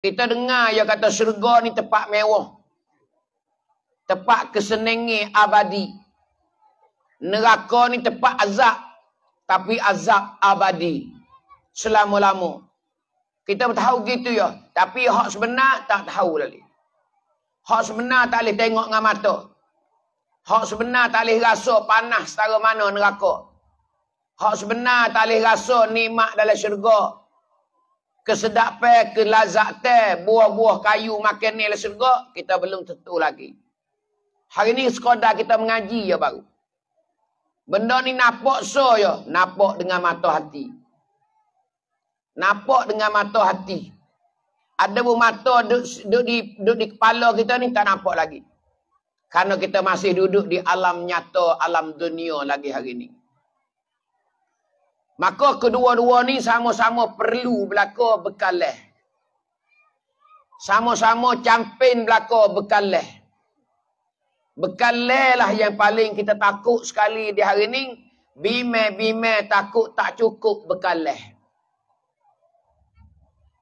Kita dengar yang kata syurga ni tempat mewah. Tempat kesenengi abadi. Neraka ni tempat azab. Tapi azab abadi. Selama-lama. Kita tahu gitu ya. Tapi hak sebenar tak tahu lagi. Hak sebenar tak boleh tengok dengan mata. Hak sebenar tak boleh rasa panas setara mana neraka. Hak sebenar tak boleh rasa nikmat dalam syurga kesedapan, kelazatan, buah-buah kayu makan ni syurga, kita belum tentu lagi. Hari ni sekadar kita mengaji ya baru. Benda ni nampak so ya, nampak dengan mata hati. Nampak dengan mata hati. Ada bu mata duduk, duduk, di, duduk di kepala kita ni tak nampak lagi. Karena kita masih duduk di alam nyata, alam dunia lagi hari ni. Maka kedua-dua ni sama-sama perlu belaka bekalah. Sama-sama campin belaka bekalah. Bekalah lah yang paling kita takut sekali di hari ni. Bime-bime takut tak cukup bekalah.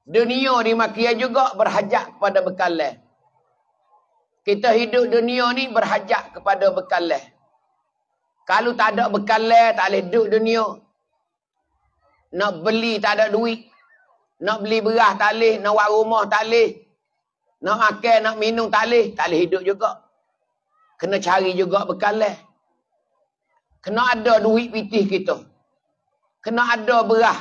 Dunia di makia juga berhajat kepada bekalah. Kita hidup dunia ni berhajat kepada bekalah. Kalau tak ada bekalah, tak boleh duduk dunia. Nak beli tak ada duit. Nak beli beras tak boleh. Nak buat rumah tak boleh. Nak makan, nak minum tak boleh. Tak boleh hidup juga. Kena cari juga bekalan. Kena ada duit pitih kita. Kena ada beras.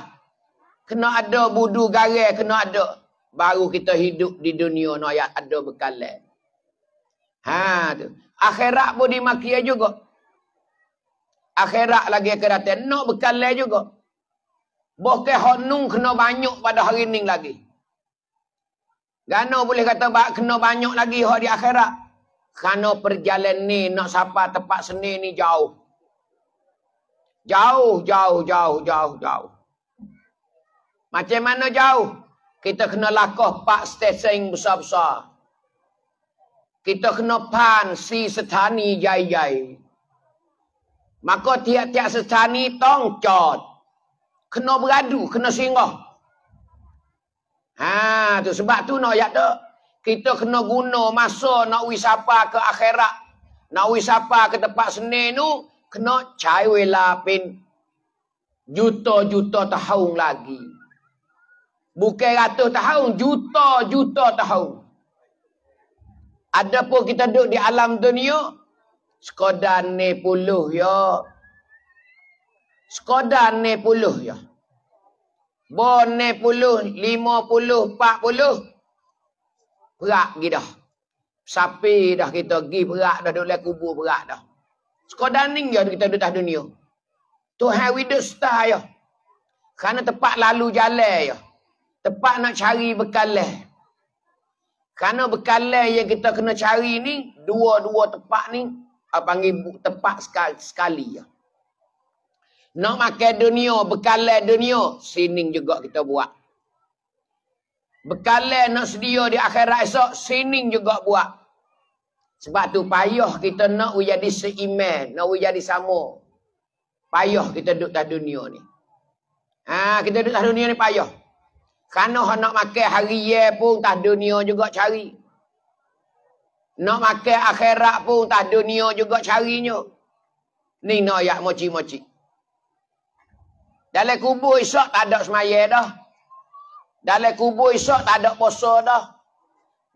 Kena ada budu garai. Kena ada. Baru kita hidup di dunia nak ada bekalan. Ha tu. Akhirat pun dimakia juga. Akhirat lagi akan datang. Nak bekalan juga. Bukan honung kena banyak pada hari ni lagi. Gano boleh kata kena banyak lagi hari di akhirat. Kerana perjalanan ni nak sampai tempat seni ni jauh. Jauh, jauh, jauh, jauh, jauh. Macam mana jauh? Kita kena lakuh pak stesen besar-besar. Kita kena pan si setani jai-jai. Maka tiap-tiap setani tong cot kena beradu, kena singgah. Ha, tu sebab tu nak ayat tu. Kita kena guna masa nak wisapa ke akhirat. Nak wisapa ke tempat seni tu, kena cari lapin juta-juta tahun lagi. Bukan ratus tahun, juta-juta tahun. Adapun kita duduk di alam dunia, sekadar ni puluh ya, Sekadar ni puluh ya. Bon ni puluh, lima puluh, empat puluh. Berat pergi dah. Sapi dah kita pergi berat dah duduk kubur berat dah. Sekadar ni ya kita duduk dunia. Tuhan hidup star ya. Kerana tempat lalu jalan ya. Tempat nak cari bekalan. Kerana bekalan yang kita kena cari ni, dua-dua tempat ni, apa panggil tempat sekali, sekali ya. Nak makan dunia, bekalan dunia, sini juga kita buat. Bekalan nak sedia di akhirat esok, sini juga buat. Sebab tu payah kita nak jadi seiman, nak jadi sama. Payah kita duduk dalam dunia ni. Ha, kita duduk dalam dunia ni payah. Kerana nak makan hari ye pun tak dunia juga cari. Nak makan akhirat pun tak dunia juga carinya. Ni nak ayat moci-moci. Dalam kubur esok tak ada semaya dah. Dalam kubur esok tak ada puasa dah.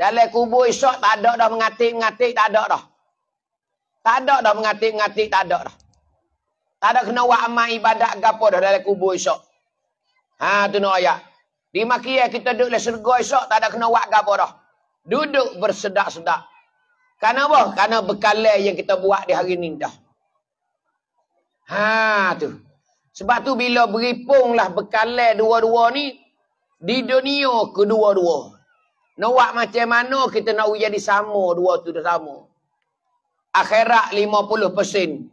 Dalam kubur esok tak ada dah mengatik-mengatik, tak ada dah. Tak ada dah mengatik-mengatik, tak ada dah. Tak ada kena buat amal ibadat gapo dah dalam kubur esok. Ha, tu nak ayat. Di makia kita duduk dalam surga esok, tak ada kena buat gapo dah. Duduk bersedak-sedak. Karena apa? Karena bekalan yang kita buat di hari ni dah. Ha, tu. Sebab tu bila beripunglah bekalan dua-dua ni di dunia kedua-dua. Nak macam mana kita nak jadi sama dua tu dah sama. Akhirat 50%.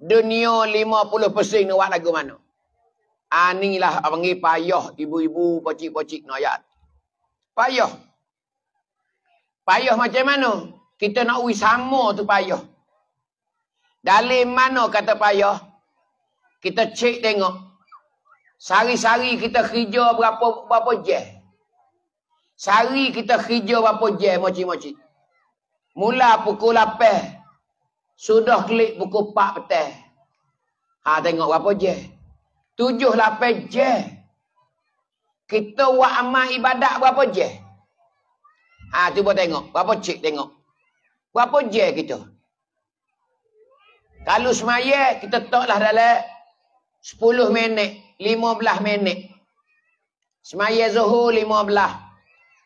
Dunia 50% nak buat lagu mana? Ah inilah panggil payah ibu-ibu pocik-pocik nak ayat. Payah. Payah macam mana? Kita nak uji sama tu payah. Dalam mana kata payah? Kita cek tengok. Sari-sari kita kerja berapa berapa jam. Sehari kita kerja berapa jam moci-moci. Mula pukul 8. Sudah klik pukul 4 petang. Ha tengok berapa jam. 7 8 jam. Kita buat amal ibadat berapa jam? Ha cuba tengok. Berapa cik tengok. Berapa jam kita? Kalau semaya kita taklah dalam 10 minit, 15 minit. Semaya zuhur 15.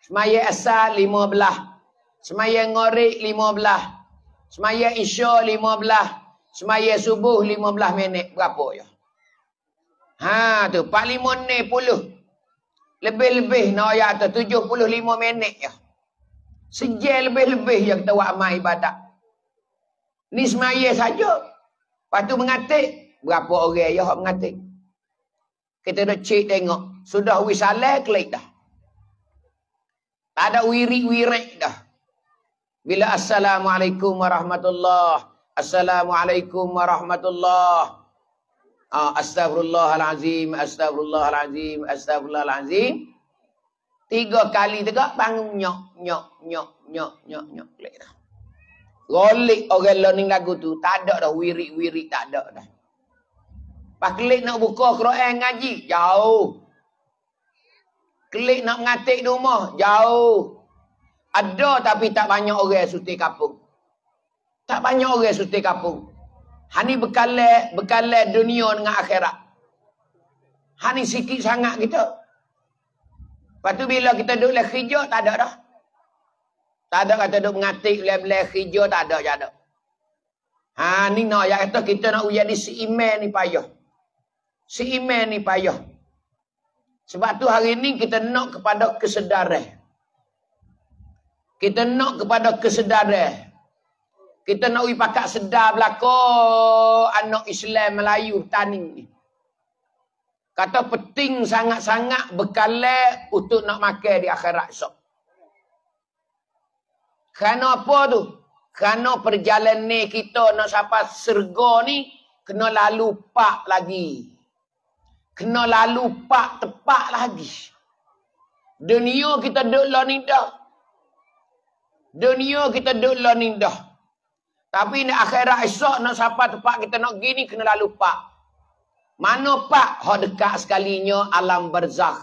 Semaya lima belah. Semaya ngorik lima belah. Semaya isya lima belah. Semaya subuh lima belah minit. Berapa ya? Ha tu. Pak lima ni puluh. Lebih-lebih nak ayat tu. Tujuh puluh lima minit ya. Sejak lebih-lebih yang kita buat amal ibadat. Ni semaya saja. Lepas tu mengatik. Berapa orang ya mengatik. Kita dah cek tengok. Sudah wisalah klik dah. Tak ada wirik-wirik dah. Bila Assalamualaikum warahmatullahi Assalamualaikum warahmatullahi ah, Astagfirullahalazim Astagfirullahalazim Astagfirullahalazim Tiga kali tegak bangun nyok nyok nyok nyok nyok nyok lek dah. Golik orang learning lagu tu tak ada dah wirik-wirik tak ada dah. Pak klik nak buka Quran ngaji jauh. Klik nak mengatik di rumah. Jauh. Ada tapi tak banyak orang suti kapung. Tak banyak orang suti kapung. Hani bekale bekale dunia dengan akhirat. Hani sikit sangat kita. Lepas tu bila kita duduk leh kerja, tak ada dah. Tak ada kata duduk mengatik leh-leh kerja, tak ada je ada. Ha, ni nak yang kata kita nak ujian di si email ni payah. Si email ni payah. Sebab tu hari ni kita nak kepada kesedaran. Kita nak kepada kesedaran. Kita nak pergi pakat sedar belaka anak Islam Melayu tani ni. Kata penting sangat-sangat bekalan untuk nak makan di akhirat esok. Kerana apa tu? Kerana perjalanan kita nak sampai serga ni kena lalu pak lagi. Kena lalu pak tepat lagi. Dunia kita duduk lah ni dah. Dunia kita duduk lah ni dah. Tapi ni akhirat esok nak sampai tepat kita nak gini kena lalu pak. Mana pak? Hak dekat sekalinya alam barzakh.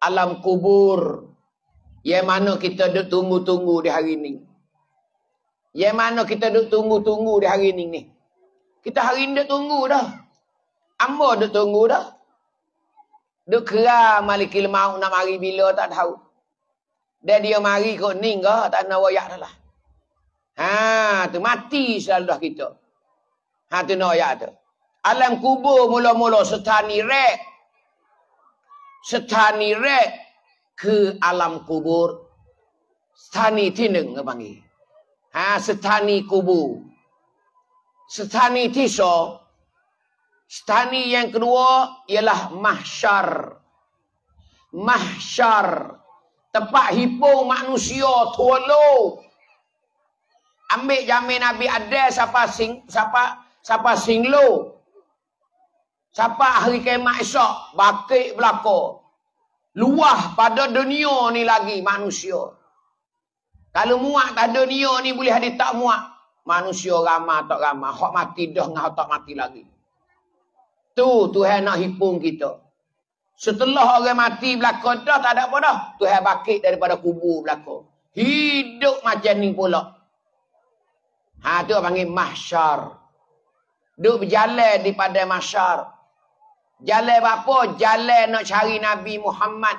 Alam kubur. Yang mana kita duduk tunggu-tunggu di hari ni. Yang mana kita duduk tunggu-tunggu di hari ni ni. Kita hari ni duduk tunggu dah. Amba duk tunggu dah. Duk kera malikil maut nak mari bila tak tahu. Dan dia mari kok ning ke tak nak wayak dah lah. Ha, tu mati selalu dah kita. Ha tu nak wayak tu. Alam kubur mula-mula setani rek. Setani rek ke alam kubur. Setani tineng ke panggil. Ha, setani kubur. Setani tiso. Stani yang kedua ialah mahsyar. Mahsyar. Tempat hipung manusia tuolo. Ambil jamin Nabi ada siapa sing siapa siapa singlo. Siapa hari kiamat esok bakik belaka. Luah pada dunia ni lagi manusia. Kalau muak tak dunia ni boleh ada tak muak. Manusia ramah tak ramah. Hak mati dah ngah tak mati lagi. Tu Tuhan nak hipung kita. Setelah orang mati belakang dah tak ada apa dah. Tuhan bakit daripada kubur belakang. Hidup macam ni pula. Ha tu panggil mahsyar. Duk berjalan di pada mahsyar. Jalan apa? Jalan nak cari Nabi Muhammad.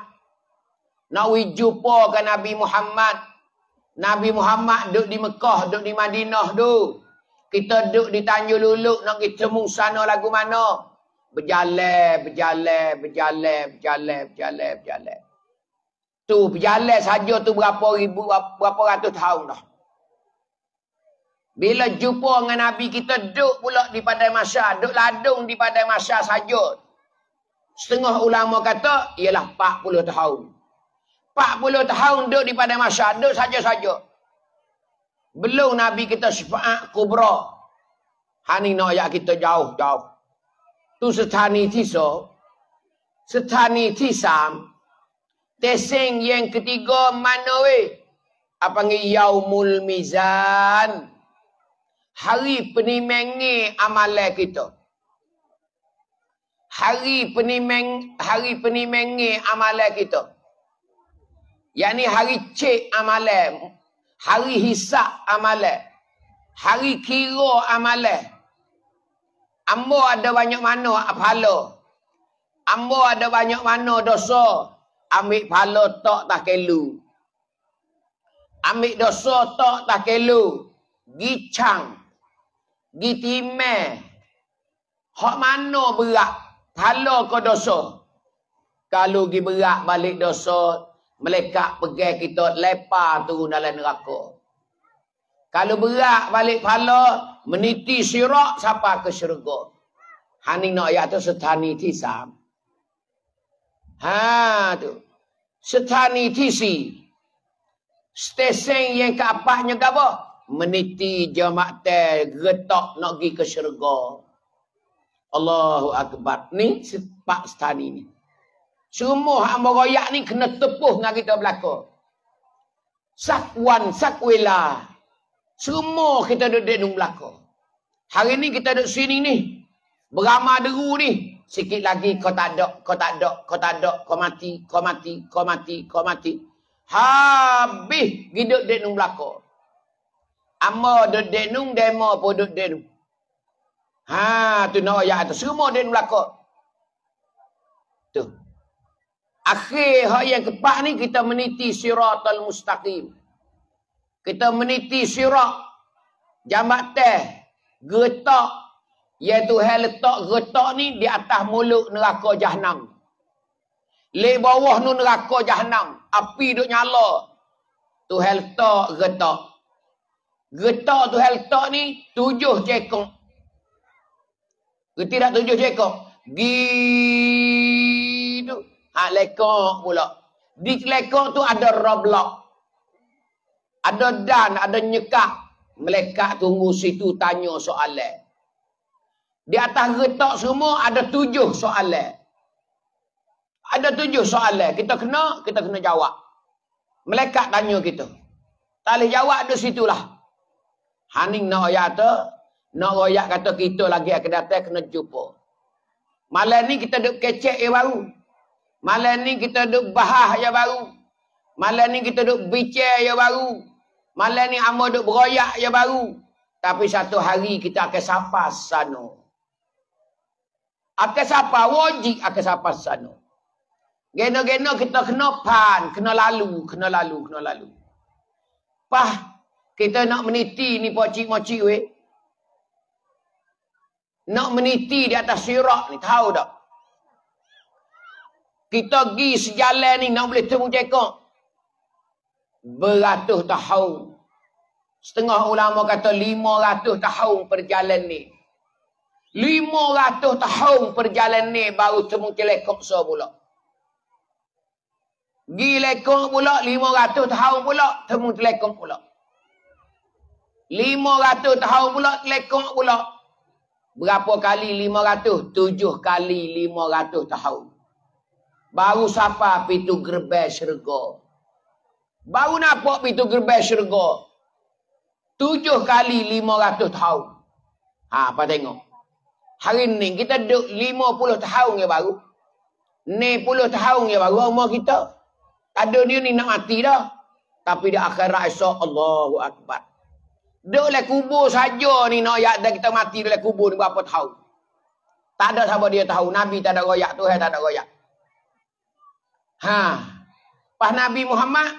Nak jumpa ke Nabi Muhammad. Nabi Muhammad duduk di Mekah, duduk di Madinah tu. Kita duduk di Tanjung Luluk nak kita temu sana lagu mana? Berjalan, berjalan, berjalan, berjalan, berjalan, berjalan. Tu berjalan saja tu berapa ribu, berapa ratus tahun dah. Bila jumpa dengan Nabi kita duduk pula di Padai Masya, duduk ladung di Padai Masya saja. Setengah ulama kata, ialah 40 tahun. 40 tahun duduk di Padai Masya, duduk saja-saja. Belum Nabi kita syafaat kubra. Hani nak ayat kita jauh-jauh. ทุสถานีที่สองสถานีที่สาม Teseng yang ketiga mana weh? Apa ni yaumul mizan? Hari penimengi amalan kita. Hari penimeng hari penimengi amalan kita. Yang ni hari cek amalan. Hari hisap amalan. Hari kira amalan. Ambo ada banyak mana pahala. Ambo ada banyak mana dosa ambil pahala tak tak kelu. Ambil dosa tak tak kelu. Gicang. Gitime. Hak mana berat? Pahala ke dosa? Kalau gi berat balik dosa, melekat pegang kita lepas turun dalam neraka. Kalau berat balik pahala, meniti sirak siapa ke syurga. Haning nak ayat tu setani. Ha tu. Setani tisi. Stesen yang keapahnya ke apa? Meniti jemaah teh getok nak pergi ke syurga. Allahu Akbar. Ni sepak setani ni. Semua hamba royak ni kena tepuh dengan kita belakang. Sakwan, sakwila. Semua kita duduk di belakang. Hari ni kita duduk sini ni. Beramal deru ni. Sikit lagi kau tak ada, kau tak ada, kau tak ada, kau mati, kau mati, kau mati, kau mati. Habis hidup nung belakang. Amma dek dek nung, demo pun dek dek nung. Ha, tu nak ayat tu. Semua nung belakang. Tu. Akhir hak yang keempat ni kita meniti siratal mustaqim. Kita meniti sirat. Jambat teh. Getak Iaitu hal letak getak ni di atas mulut neraka jahanam. Le bawah nu neraka jahanam. Api duk nyala. Tu hal letak getak. Getak tu hal letak ni tujuh cekong. Gerti tak tujuh cekong? Gitu. Ha lekok pula. Di lekok tu ada roblok. Ada dan, ada nyekak. Melekat tunggu situ tanya soalan. Di atas getok semua ada tujuh soalan. Ada tujuh soalan. Kita kena, kita kena jawab. Melekat tanya kita. Tak boleh jawab di situlah. Haning nak royak tu. Nak royak kata kita lagi akan datang kena jumpa. Malam ni kita duk kecek yang baru. Malam ni kita duk bahas yang baru. Malam ni kita duk bicar yang baru. Malam ni amal duk beroyak yang baru. Tapi satu hari kita akan sapa sana. Akan siapa? Wajib akan siapa sana. Gena-gena kita kena pan, kena lalu, kena lalu, kena lalu. Pah, kita nak meniti ni pocik-mocik weh. Nak meniti di atas sirak ni, tahu tak? Kita pergi sejalan ni nak boleh temu cekok. Beratus tahun. Setengah ulama kata lima ratus tahun perjalanan ni. Lima ratus tahun perjalanan ni baru temu telekok so pula. Gi lekok pula lima ratus tahun pula temu telekok pula. Lima ratus tahun pula telekok pula. Berapa kali lima ratus? Tujuh kali lima ratus tahun. Baru siapa pintu gerbang syurga. Baru nampak pintu gerbang syurga. Tujuh kali lima ratus tahun. Ha, apa tengok? Hari ni kita duduk 50 tahun yang baru. Ni puluh tahun yang baru umur kita. Ada dia ni nak mati dah. Tapi di akhirat esok Allahu Akbar. Duduk lah kubur saja ni nak ayat dah kita mati dalam kubur ni berapa tahun. Tak ada siapa dia tahu. Nabi tak ada royak. Tuhan tak ada royak. Ha. Pas Nabi Muhammad.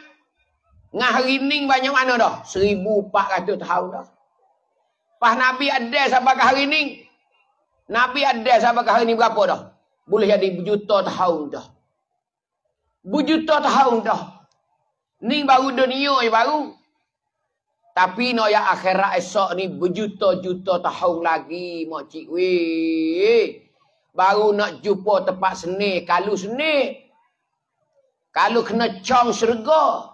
Ngah hari ni banyak mana dah? 1400 tahun dah. Pas Nabi ada sampai ke hari ni. Nabi ada sampai hari ni berapa dah? Boleh jadi berjuta tahun dah. Berjuta tahun dah. Ni baru dunia yang baru. Tapi no ya akhirat esok ni berjuta-juta tahun lagi makcik weh. Baru nak jumpa tempat seni, kalau seni. Kalau kena cong syurga.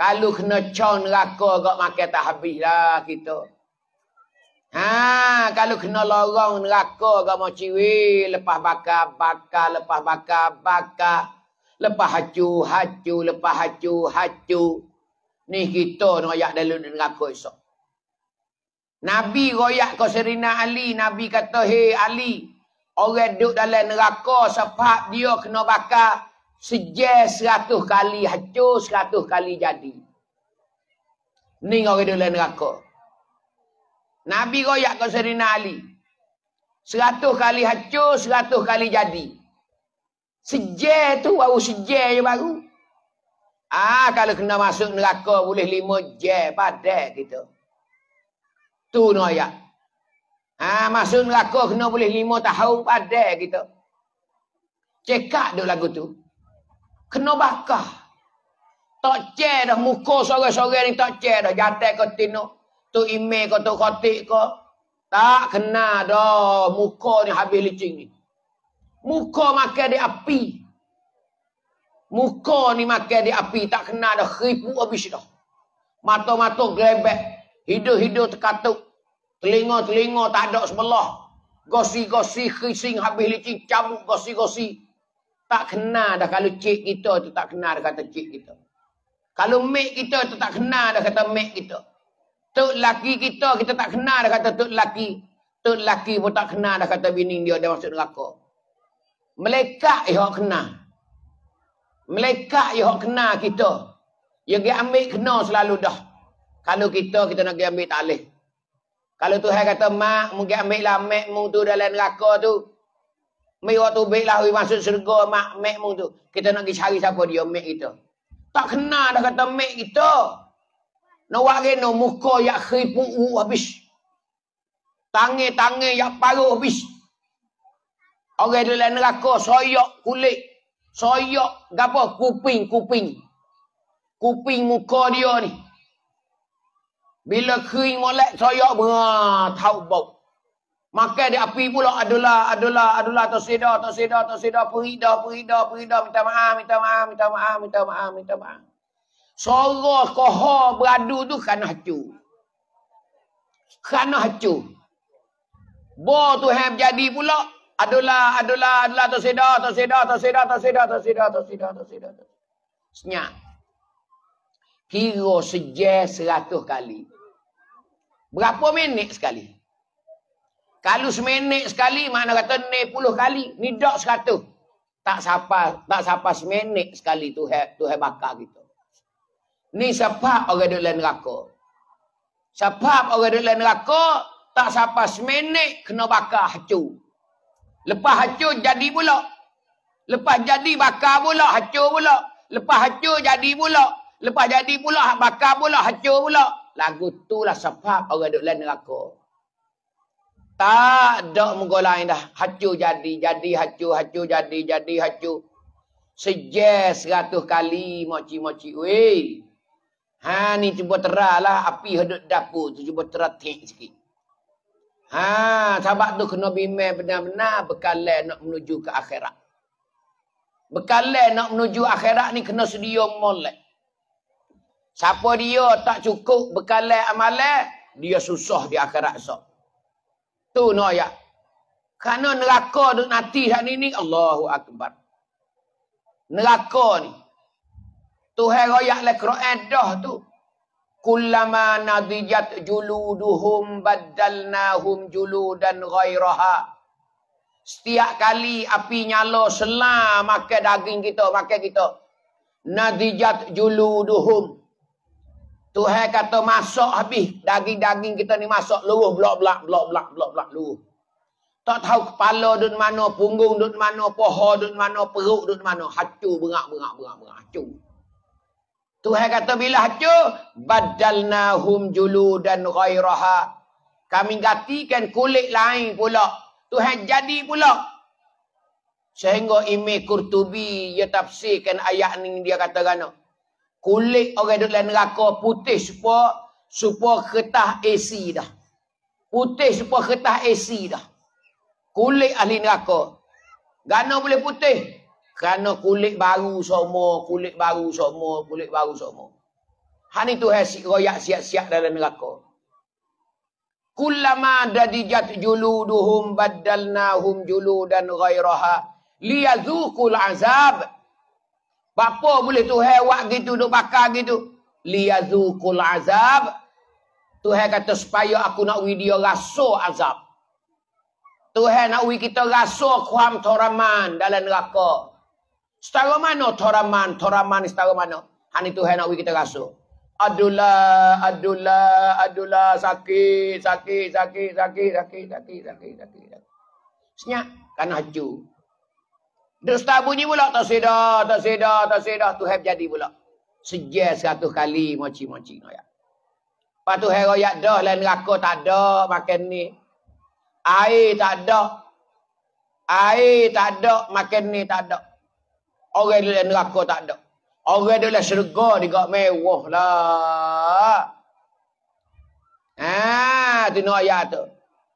Kalau kena cong neraka gak makan tak habis lah kita. Ha, kalau kena lorong neraka ke mau ciwi, lepas bakar, bakar, lepas bakar, bakar. Lepas hacu, hacu, lepas hacu, hacu. Ni kita royak dalam neraka esok. Nabi royak ke Serina Ali. Nabi kata, hei Ali. Orang duduk dalam neraka sebab dia kena bakar sejak seratus kali hancur, seratus kali jadi. Ni orang duduk dalam neraka. Nabi royak ke Serina Ali. Seratus kali hancur, seratus kali jadi. Sejak tu baru sejak je baru. Ah kalau kena masuk neraka boleh lima je pada kita. Tu noyak. Ah masuk neraka kena boleh lima tahun pada kita. Cekak duk lagu tu. Kena bakar. Tak cek dah muka sore-sore ni tak cek dah. Jatuh ke tino. Tu email ke tu khotik ke. Tak kena dah muka ni habis licin ni. Muka makan di api. Muka ni makan di api. Tak kena dah ribu habis dah. Mata-mata grebek. Hidup-hidup terkatuk. Telinga-telinga tak ada sebelah. Gosi-gosi khising habis licin. Cabuk gosi-gosi. Tak kena dah kalau cik kita tu tak kena dah kata cik kita. Kalau mek kita tu tak kena dah kata mek kita. Tuk laki kita, kita tak kena dah kata tuk laki. Tuk laki pun tak kena dah kata bini dia dia masuk neraka. Melekat yang kena. Melekat yang kena kita. Yang dia ambil kena selalu dah. Kalau kita, kita nak ambil tak boleh. Kalau Tuhan kata, mak, mungkin ambil lah mak mu tu dalam neraka tu. Mak waktu baik lah, masuk surga mak, mu tu. Kita nak pergi cari siapa dia, mak kita. Tak kena dah kata mak kita. Nak buat kena muka yang khipu habis. Tangan-tangan yang paruh habis. Orang dalam neraka soyok kulit. Soyok gapo kuping kuping. Muka dia ni. Bila kering molek soyok berah tahu bau. Maka di api pula adalah adalah adalah terseda terseda terseda perida perida perida minta maaf minta maaf minta maaf minta maaf minta maaf. Suara koha beradu tu kerana hacu. Kerana hacu. Bo tu yang jadi pula adalah adalah adalah terseda terseda terseda terseda terseda terseda terseda. Senyap. Kira sejak seratus kali. Berapa minit sekali? Kalau seminit sekali, mana kata ni puluh kali. Ni dok seratus. Tak siapa, tak siapa seminit sekali tu hai, tu hai bakar kita. Ni sebab orang dalam neraka. Sebab orang dalam neraka, tak siapa seminit kena bakar hacu. Lepas hacu jadi pula. Lepas jadi bakar pula, hacu pula. Lepas hacu jadi pula. Lepas jadi pula, bakar pula, hacu pula. Lagu tu lah sebab orang duduk dalam neraka. Tak ada muka lain dah. Hacu jadi, jadi hacu, hacu jadi, jadi hacu. Sejak seratus kali moci-moci. Weh. Ha ni cuba teralah api hidup dapur tu cuba teratik sikit. Ha sahabat tu kena bimbing benar-benar bekalan nak menuju ke akhirat. Bekalan nak menuju akhirat ni kena sedia molek. Siapa dia tak cukup bekalan amalan, dia susah di akhirat esok. Tu no ya. Kerana neraka duk nanti saat ni ni Allahu akbar. Neraka ni Tuhan royak le Quran dah tu. Kullama nadijat juluduhum baddalnahum juludan ghairaha. Setiap kali api nyala selam makan daging kita, makan kita. Nadijat juluduhum. Tuhan kata masak habis daging-daging kita ni masak luruh blok blok blok blok blok blok luruh. Tak tahu kepala duduk mana, punggung duduk mana, poho duduk mana, perut duduk mana. Hacu bengak bengak bengak bengak hacu. Tuhan kata bila hancur, badalnahum juludan ghairaha. Kami gantikan kulit lain pula. Tuhan jadi pula. Sehingga Imi Kurtubi dia tafsirkan ayat ni dia kata kan. Kulit orang duduk dalam neraka putih supaya supaya kertas AC dah. Putih supaya kertas AC dah. Kulit ahli neraka. Gana boleh putih? Kerana kulit baru semua, kulit baru semua, kulit baru semua. Han itu hasik royak siap-siap dalam neraka. Kullama dadijat juluduhum baddalnahum juludan ghairaha liyazuqul azab. Apa boleh Tuhan buat gitu, duk bakar gitu? Liyazukul azab. Tuhan kata supaya aku nak uji dia rasa azab. Tuhan nak uji kita rasa kuam toraman dalam neraka. Setara mana toraman? Toraman setara mana? Hani Tuhan nak uji kita rasa. Adulah, adulah, adulah, sakit, sakit, sakit, sakit, sakit, sakit, sakit, sakit. sakit. Senyap, kan hacu. Dusta bunyi pula, tak sedar, tak sedar, tak sedar. Tuhan jadi pula. Sejak seratus kali moci-moci. Ya. Lepas tu royak dah lain neraka tak ada makan ni. Air tak ada. Air tak ada makan ni tak ada. Orang dalam neraka tak ada. Orang dalam syurga dia mewah lah. Ah, tu nak ayat tu.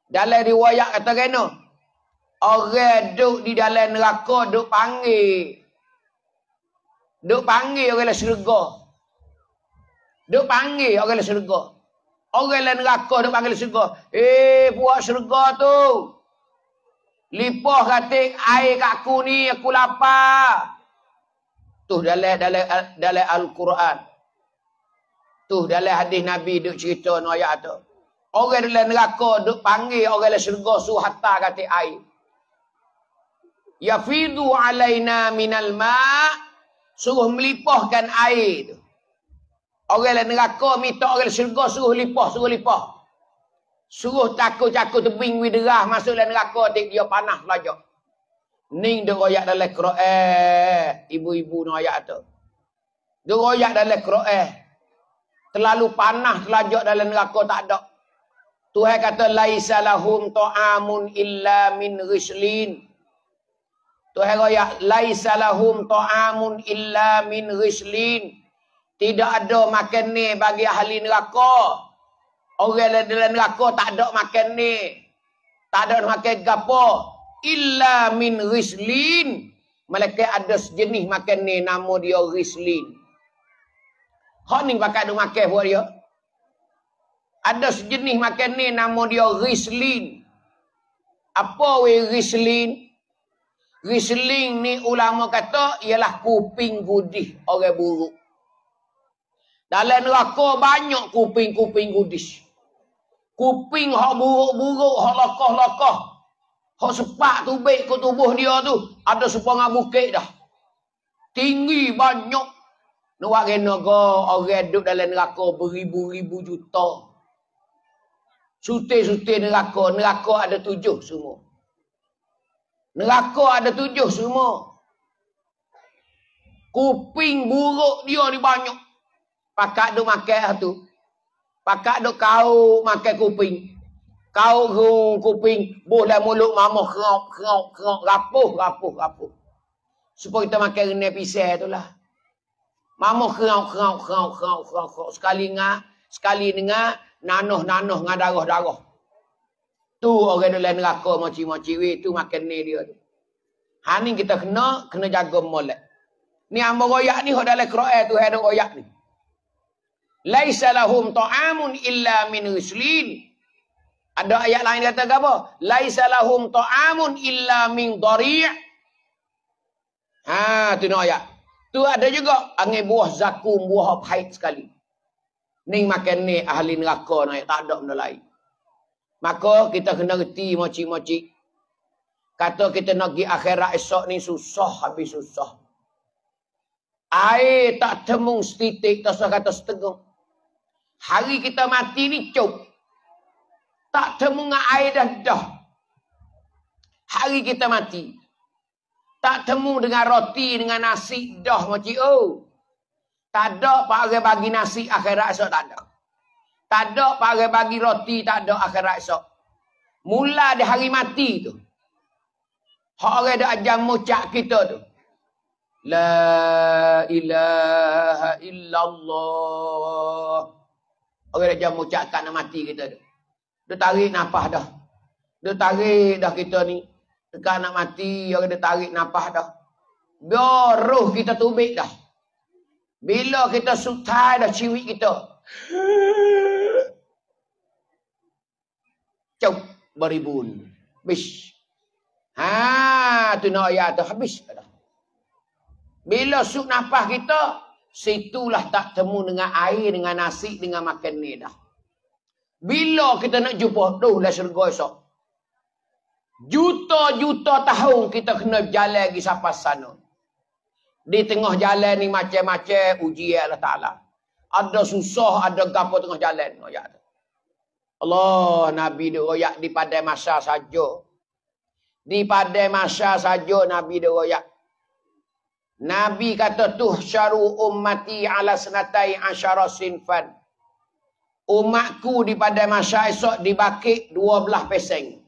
Dalam riwayat kata kena. Orang duduk di dalam neraka duduk panggil. Duk panggil orang lah syurga. Duk panggil orang lah syurga. Orang lah neraka duk panggil syurga. Eh, buat syurga tu. Lipah katik air kat aku ni, aku lapar. Tu dalam dalam dalam Al-Quran. Tu dalam hadis Nabi duk cerita no ayat tu. Orang dalam neraka duk panggil orang lah syurga su hatta katik air. Yafidu alaina minal ma' suruh melipahkan air. Orang neraka minta orang syurga suruh lipah, suruh lipah. Suruh takut-takut tebing widerah masuk dalam neraka tik dia panas lajak. Ning dia royak dalam Quran. Ibu-ibu no ayat tu. Dia royak dalam Quran. Terlalu panas lajak dalam neraka tak ada. Tuhan kata laisa lahum ta'amun illa min rislin. Tuhan raya laisa lahum ta'amun illa min ghislin. Tidak ada makan ni bagi ahli neraka. Orang dalam neraka tak ada makan ni. Tak ada makan gapo illa min ghislin. Mereka ada sejenis makan ni nama dia ghislin. Hak ni pakai ada makan buat dia. Ada sejenis makan ni nama dia ghislin. Apa we ghislin? Riesling ni ulama kata ialah kuping gudih orang buruk. Dalam neraka banyak kuping-kuping gudis. Kuping hak buruk-buruk, hak lokah-lokah. Hak sepak tu baik ke tubuh dia tu. Ada sepengah bukit dah. Tinggi banyak. Nak kena ke orang duduk dalam neraka beribu-ribu juta. Sutir-sutir neraka. Neraka ada tujuh semua. Neraka ada tujuh semua. Kuping buruk dia ni banyak. Pakat duk makan tu. Pakat duk kau makan kuping. Kau hung kuping. Boleh mulut mama kerok, kerok, kerok. Rapuh, rapuh, rapuh. Supaya kita makan renai pisah tu lah. Mama kerok, kerok, kerok, kerok, kerok. Sekali ngah, sekali dengar. Nanoh, nanoh, ngadarah-darah. Tu orang dalam neraka moci-moci we tu makan ni dia tu. Ha ni kita kena kena jaga molek. Ni ambo royak ni hok dalam Quran tu ada royak ni. Laisa lahum ta'amun illa min ghislin. Ada ayat lain kata apa? Laisa lahum ta'amun illa min dari'. Ha tu no ayat. Tu ada juga angin buah zakum buah pahit sekali. Ni makan ni ahli neraka ni tak ada benda lain. Maka kita kena reti moci-moci. Kata kita nak pergi akhirat esok ni susah habis susah. Air tak temung setitik, tak usah kata setengah. Hari kita mati ni cuk. Tak temung air dah dah. Hari kita mati. Tak temu dengan roti, dengan nasi, dah macam oh. Tak ada pak bagi nasi akhirat esok tak ada. Tak ada pakai bagi roti, tak ada akhirat esok. Mula di hari mati tu. Orang dah ajar mucak kita tu. La ilaha illallah. Orang dah ajar mucak kat nak mati kita tu. Dia tarik nafas dah. Dia tarik dah kita ni. Dekat nak mati, orang dia tarik nafas dah. Biar roh kita tubik dah. Bila kita sutai dah ciwik kita. Cuk beribun. Habis. Ha, tu nak ayat tu habis dah. Bila suk nafas kita, situlah tak temu dengan air, dengan nasi, dengan makan ni dah. Bila kita nak jumpa, tu lah syurga esok. Juta-juta tahun kita kena jalan lagi sampai sana. Di tengah jalan ni macam-macam uji Allah Ta'ala. Ada susah, ada gapo tengah jalan. Allah, Nabi dia royak di pada masa saja. Di pada masa saja Nabi dia royak. Nabi kata tuh syaru ummati ala senatai asyara sinfan. Umatku di pada masa esok dibakit dua belah peseng.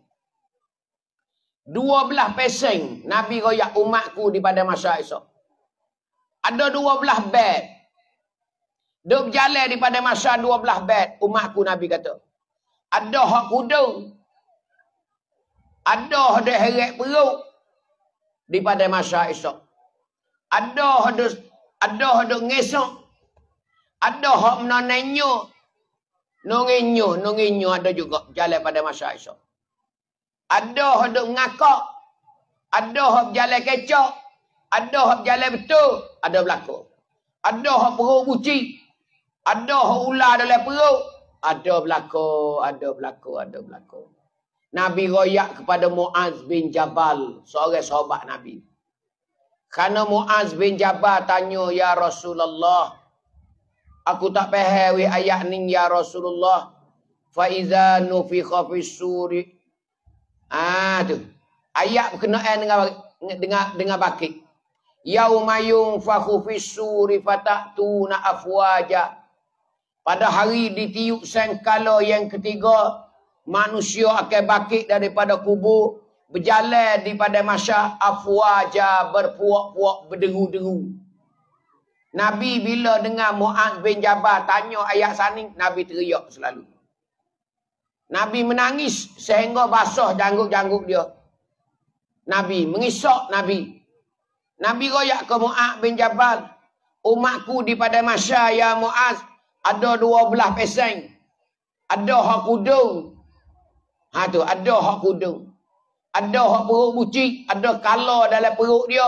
Dua belah peseng Nabi royak umatku di pada masa esok. Ada dua belah bed. Dia berjalan di masa dua belah bed. Umatku Nabi kata. Ada hak kudung. Ada ada heret perut di pada masa esok. Ada ada ada ada ngesok. Ada hak menanenyo. Nongenyo, nongenyo ada juga jalan pada masa esok. Ada ada ngakak. Ada hak jalan kecok. Ada hak jalan betul, ada berlaku. Ada hak perut buci. Ada hak ular dalam perut, ada berlaku, ada berlaku, ada berlaku. Nabi royak kepada Muaz bin Jabal, seorang sahabat Nabi. Karena Muaz bin Jabal tanya, Ya Rasulullah, aku tak faham ayat ni Ya Rasulullah. Faiza nufikha fi suri. Ah tu. Ayat berkenaan dengan dengan dengan bakit. Yaumayung fakhu fi suri fatatuna afwaja. Pada hari ditiup sengkala yang ketiga, manusia akan bakit daripada kubur berjalan daripada masa afwaja berpuak-puak berderu-deru. Nabi bila dengar Mu'ad bin Jabal tanya ayat saning Nabi teriak selalu. Nabi menangis sehingga basah janggut-janggut dia. Nabi mengisak Nabi. Nabi royak ke Mu'ad bin Jabal umatku di pada masa ya Mu'ad ada dua belah peseng ada hak kudung Ha tu ada hak kudung. Ada hak perut buci, ada kala dalam perut dia.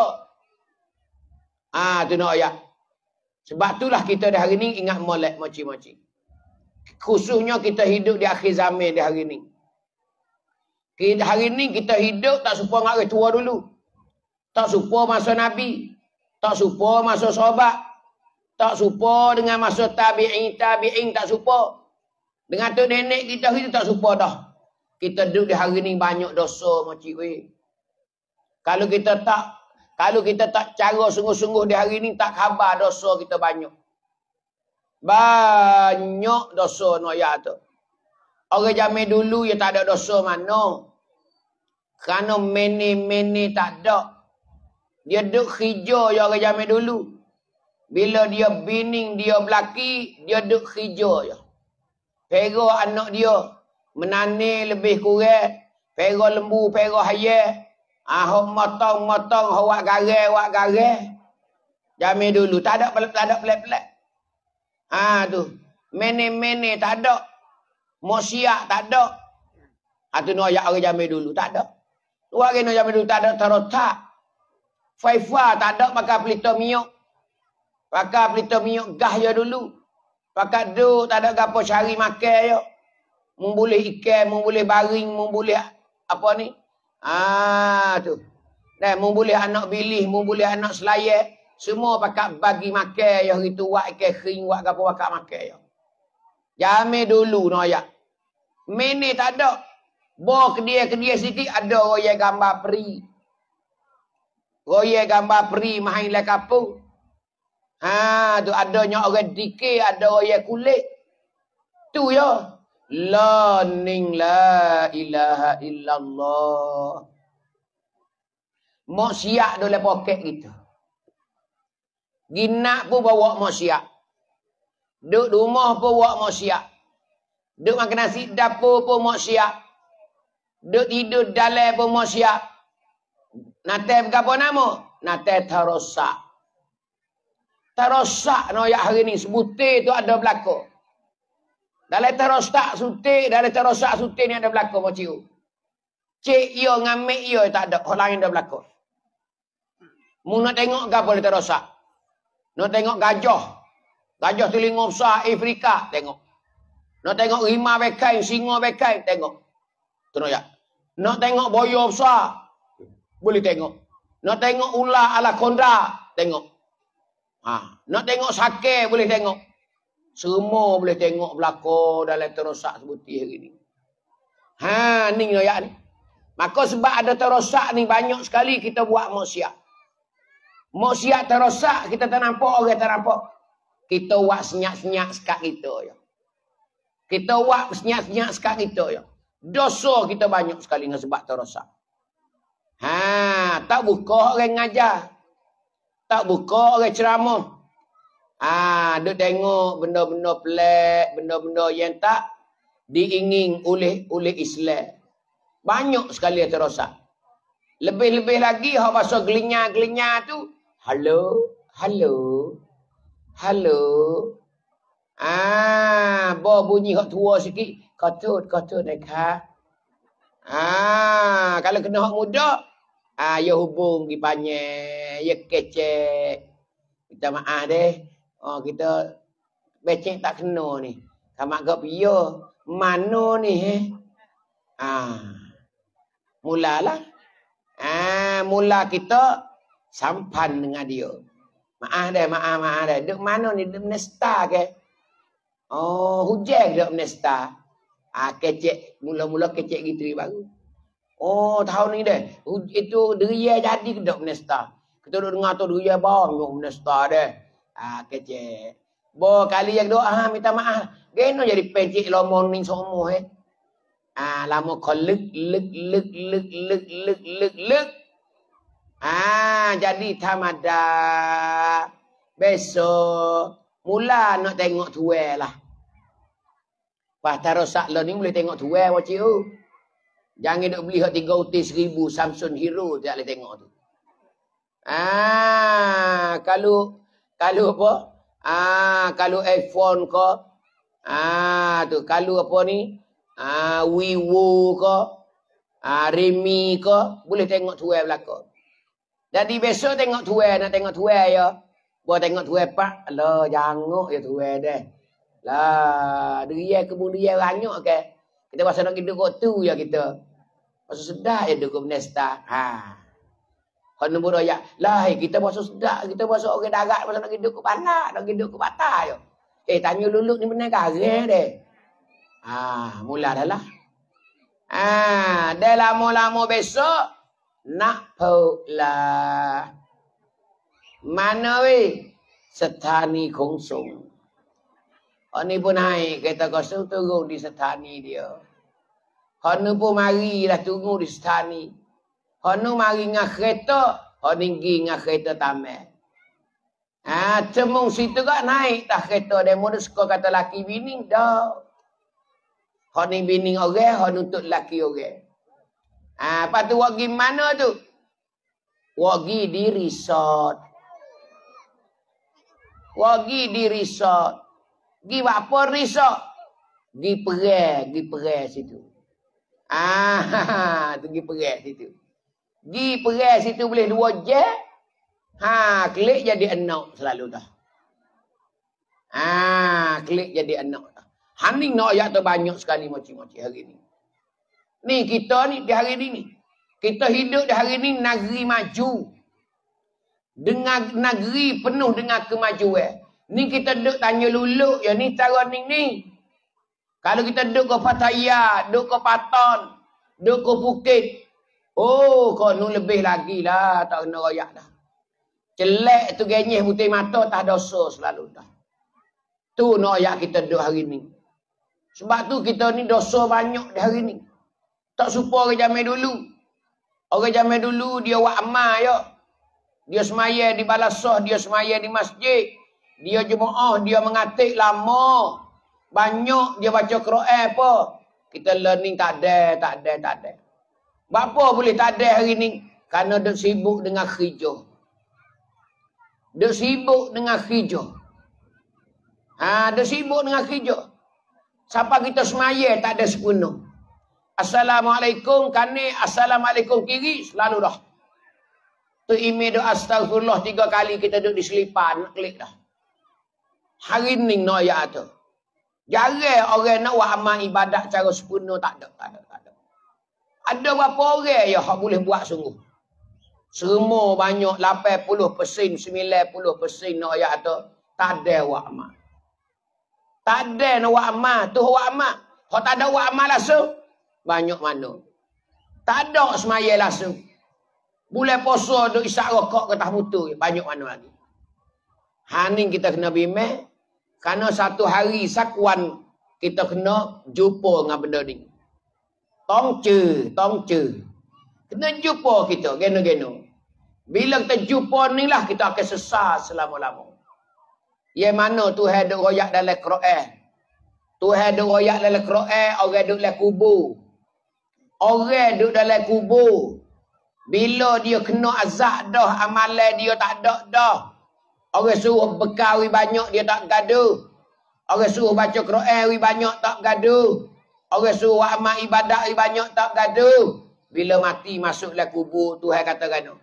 Ha tu nak ayat. Sebab itulah kita di hari ni ingat molek moci-moci. Khususnya kita hidup di akhir zaman di hari ni. Kita hari ni kita hidup tak serupa dengan orang tua dulu. Tak serupa masa Nabi. Tak serupa masa sahabat. Tak serupa dengan masa tabi'in, tabi'in tak serupa. Dengan tu nenek kita hidup tak serupa dah. Kita duduk di hari ni banyak dosa macam weh. Kalau kita tak kalau kita tak cara sungguh-sungguh di hari ni tak khabar dosa kita banyak. Banyak dosa no ya tu. Orang zaman dulu ya tak ada dosa mana. Kerana meni-meni tak ada. Dia duduk hijau ya orang zaman dulu. Bila dia bining dia belaki, dia duduk hijau ya. Pero anak dia menani lebih kurang. Pero lembu pero haya. Ah motong-motong awak gare awak gare jami dulu. Tak ada tak ada pelik-pelik ah tu. Mene-mene tak ada. Mosiak tak ada. Ah tu noyak orang jami dulu. Tak ada. Orang no jami dulu tak ada tarotak Faifa tak ada pakai pelita minyak pakai pelita minyak gas ya dulu pakai du tak ada gapo cari makan ya memboleh ikan, memboleh baring, memboleh apa ni? Ah tu. Dan memboleh anak bilih, memboleh anak selayar. Semua pakai bagi makan yang itu wak ikan kering, wak apa pakai makan ya. Jamil dulu no ya. Mene tak ada. Bo ke dia ke dia sikit ada royak gambar peri. Royak gambar peri le kapung. Ha tu adanya orang dikir, ada royak kulit. Tu ya. La ning la ilaha illallah. Mak siap dalam poket kita. Ginak pun bawa mak siap. Duduk rumah pun bawa mak siap. Duduk makan nasi dapur pun mak siap. Duduk tidur dalam pun mak siap. Nate berapa nama? Nate tarosak. Tarosak no ya hari ni. Sebutir tu ada belakang. Dalam terosak sutik, dalam terosak sutik ni ada berlaku macam tu. Cik yo ngamik yo tak ada. Orang lain ada berlaku. Mu nak tengok apa boleh terosak? Nak tengok gajah. Gajah telinga besar Afrika, tengok. Nak tengok rimau bekai, singa bekai, tengok. Tengok ya. Nak tengok boyo besar, boleh tengok. Nak tengok ular ala kondra, tengok. Ha. Nak tengok sake, boleh tengok. Semua boleh tengok belakang dalam terosak seperti hari ni. Ha, ni ayat ni. Maka sebab ada terosak ni banyak sekali kita buat maksiat. Maksiat terosak kita tak nampak orang tak nampak. Kita buat senyap-senyap sekat kita ya. Kita buat senyap-senyap sekat kita ya. Dosa kita banyak sekali dengan sebab terosak. Ha, tak buka orang ngajar. Tak buka orang ceramah. Ha, duk tengok benda-benda pelik, benda-benda yang tak diingin oleh oleh Islam. Banyak sekali yang terosak. Lebih-lebih lagi hak bahasa gelinya-gelinya tu, halo, halo, halo. Ah, bo bunyi hak tua sikit, Kotut, kotut dekat. Ah, kalau kena hak muda, ah, ya hubung pergi panjang, ya kecek. Minta maaf deh. Oh, kita becek tak kena ni. Kamak gak piyo, mana ni eh? Ah. Mulalah. Ah, mula kita sampan dengan dia. Maaf deh, maaf, maaf deh. Duk mana ni? Duk menesta ke? Oh, hujan duk menesta. Ah kecek mula-mula kecek gitu baru. Oh tahun ni deh. Itu deria jadi ke dok menesta. Kita duk dengar tu deria bawang dok menesta deh. Ah kecek. Bo kali yang doa ah, minta maaf. Geno jadi pencik lomon ning semua eh. Ah lama kolek lek lek lek lek lek lek lek. Ah jadi tamada. Besok mula nak tengok tuai lah. Pasal rosak lo ni boleh tengok tuai wacik tu. Jangan duk beli hak tiga utis seribu Samsung Hero tak boleh tengok tu. Ah, kalau kalau apa? Ah, kalau iPhone ke? Ah, tu kalau apa ni? Ah, Vivo ke? Ah, Redmi ke? Boleh tengok tuai belakang. Jadi besok tengok tuai nak tengok tuai ya. Buat tengok tuai pak. Alah, jangan ya tuai deh. Lah, dia kebun dia banyak ke? Kita pasal nak hidup kau tu ya kita. Pasal sedap ya duduk menesta. Ha. Kau nombor ya. Lah, kita pasal sedap. Kita pasal orang darat pasal nak hidup ke mana? Nak hidup ke bata ya. Eh, tanya lulu ni benar kare deh. Ha, mula dah lah. Ha, dah lama-lama besok. Nak pula. Mana weh? Setani kongsong. Hak ni pun naik kereta kosong turun di setani dia. Hak ni pun mari lah tunggu di setani. Hak ni mari dengan kereta. Hak ni pergi dengan kereta tamat. Ha, cemung situ kak naik tak kereta. Dia mula suka kata laki bini. Dah. Hak ni bini orang. Hak ni untuk laki orang. Ha, lepas tu wak mana tu? Wak di resort. Wak di resort. Gi apa risak? Gi perang, gi perang situ. Ah, tu gi perang situ. Gi perang situ boleh dua jam. Ha, klik jadi anak selalu dah. Ah, klik jadi anak dah. Haning nak ayat tu banyak sekali moci-moci hari ni. Ni kita ni di hari ni ni. Kita hidup di hari ni negeri maju. Dengan negeri penuh dengan kemajuan. Ni kita duduk tanya luluk ya ni cara ni ni. Kalau kita duduk ke Pattaya, duduk ke Paton, duduk ke Bukit. Oh, kau lebih lagi lah. Tak kena royak dah. Celek tu genyeh putih mata tak dosa selalu dah. Tu nak ayat kita duduk hari ni. Sebab tu kita ni dosa banyak di hari ni. Tak supa orang zaman dulu. Orang zaman dulu dia buat amal ya. Dia semaya di balasah, dia semaya di masjid. Dia jemaah, dia mengatik lama. Banyak dia baca Quran apa. Kita learning tak ada, tak ada, tak ada. Bapa boleh tak ada hari ni? Kerana dia sibuk dengan hijau. Dia sibuk dengan hijau. Ha, dia sibuk dengan hijau. Siapa kita semaya tak ada sepenuh. Assalamualaikum kani, Assalamualaikum kiri, selalu dah. Tu email doa astagfirullah tiga kali kita duduk di nak klik dah. Hari ni no ya tu. Jarang orang nak buat amal ibadat cara sepenuh tak ada, tak ada, tak ada. Ada berapa orang ya hak boleh buat sungguh. Semua banyak 80%, 90% nak ya tu tak ada buat amal. Tak ada nak buat amal, tu buat amal. Hak tak ada buat amal langsung banyak mana. Tak ada semaya langsung. Bulan puasa duk isak rokok ke tak mutu banyak mana lagi. Haning kita kena bimbing kerana satu hari sakuan kita kena jumpa dengan benda ni. Tong ce, tong ce. Kena jumpa kita, geno-geno. Bila kita jumpa ni lah, kita akan sesat selama-lama. Yang mana Tuhan duk royak dalam Quran. Tuhan duk royak dalam Quran, orang duk dalam kubur. Orang duk dalam kubur. Bila dia kena azab dah, amalan dia tak ada dah. Orang suruh berkawi banyak dia tak gaduh. Orang suruh baca Quran banyak tak gaduh. Orang suruh amal ibadat banyak tak gaduh. Bila mati masuk dalam kubur Tuhan kata kan.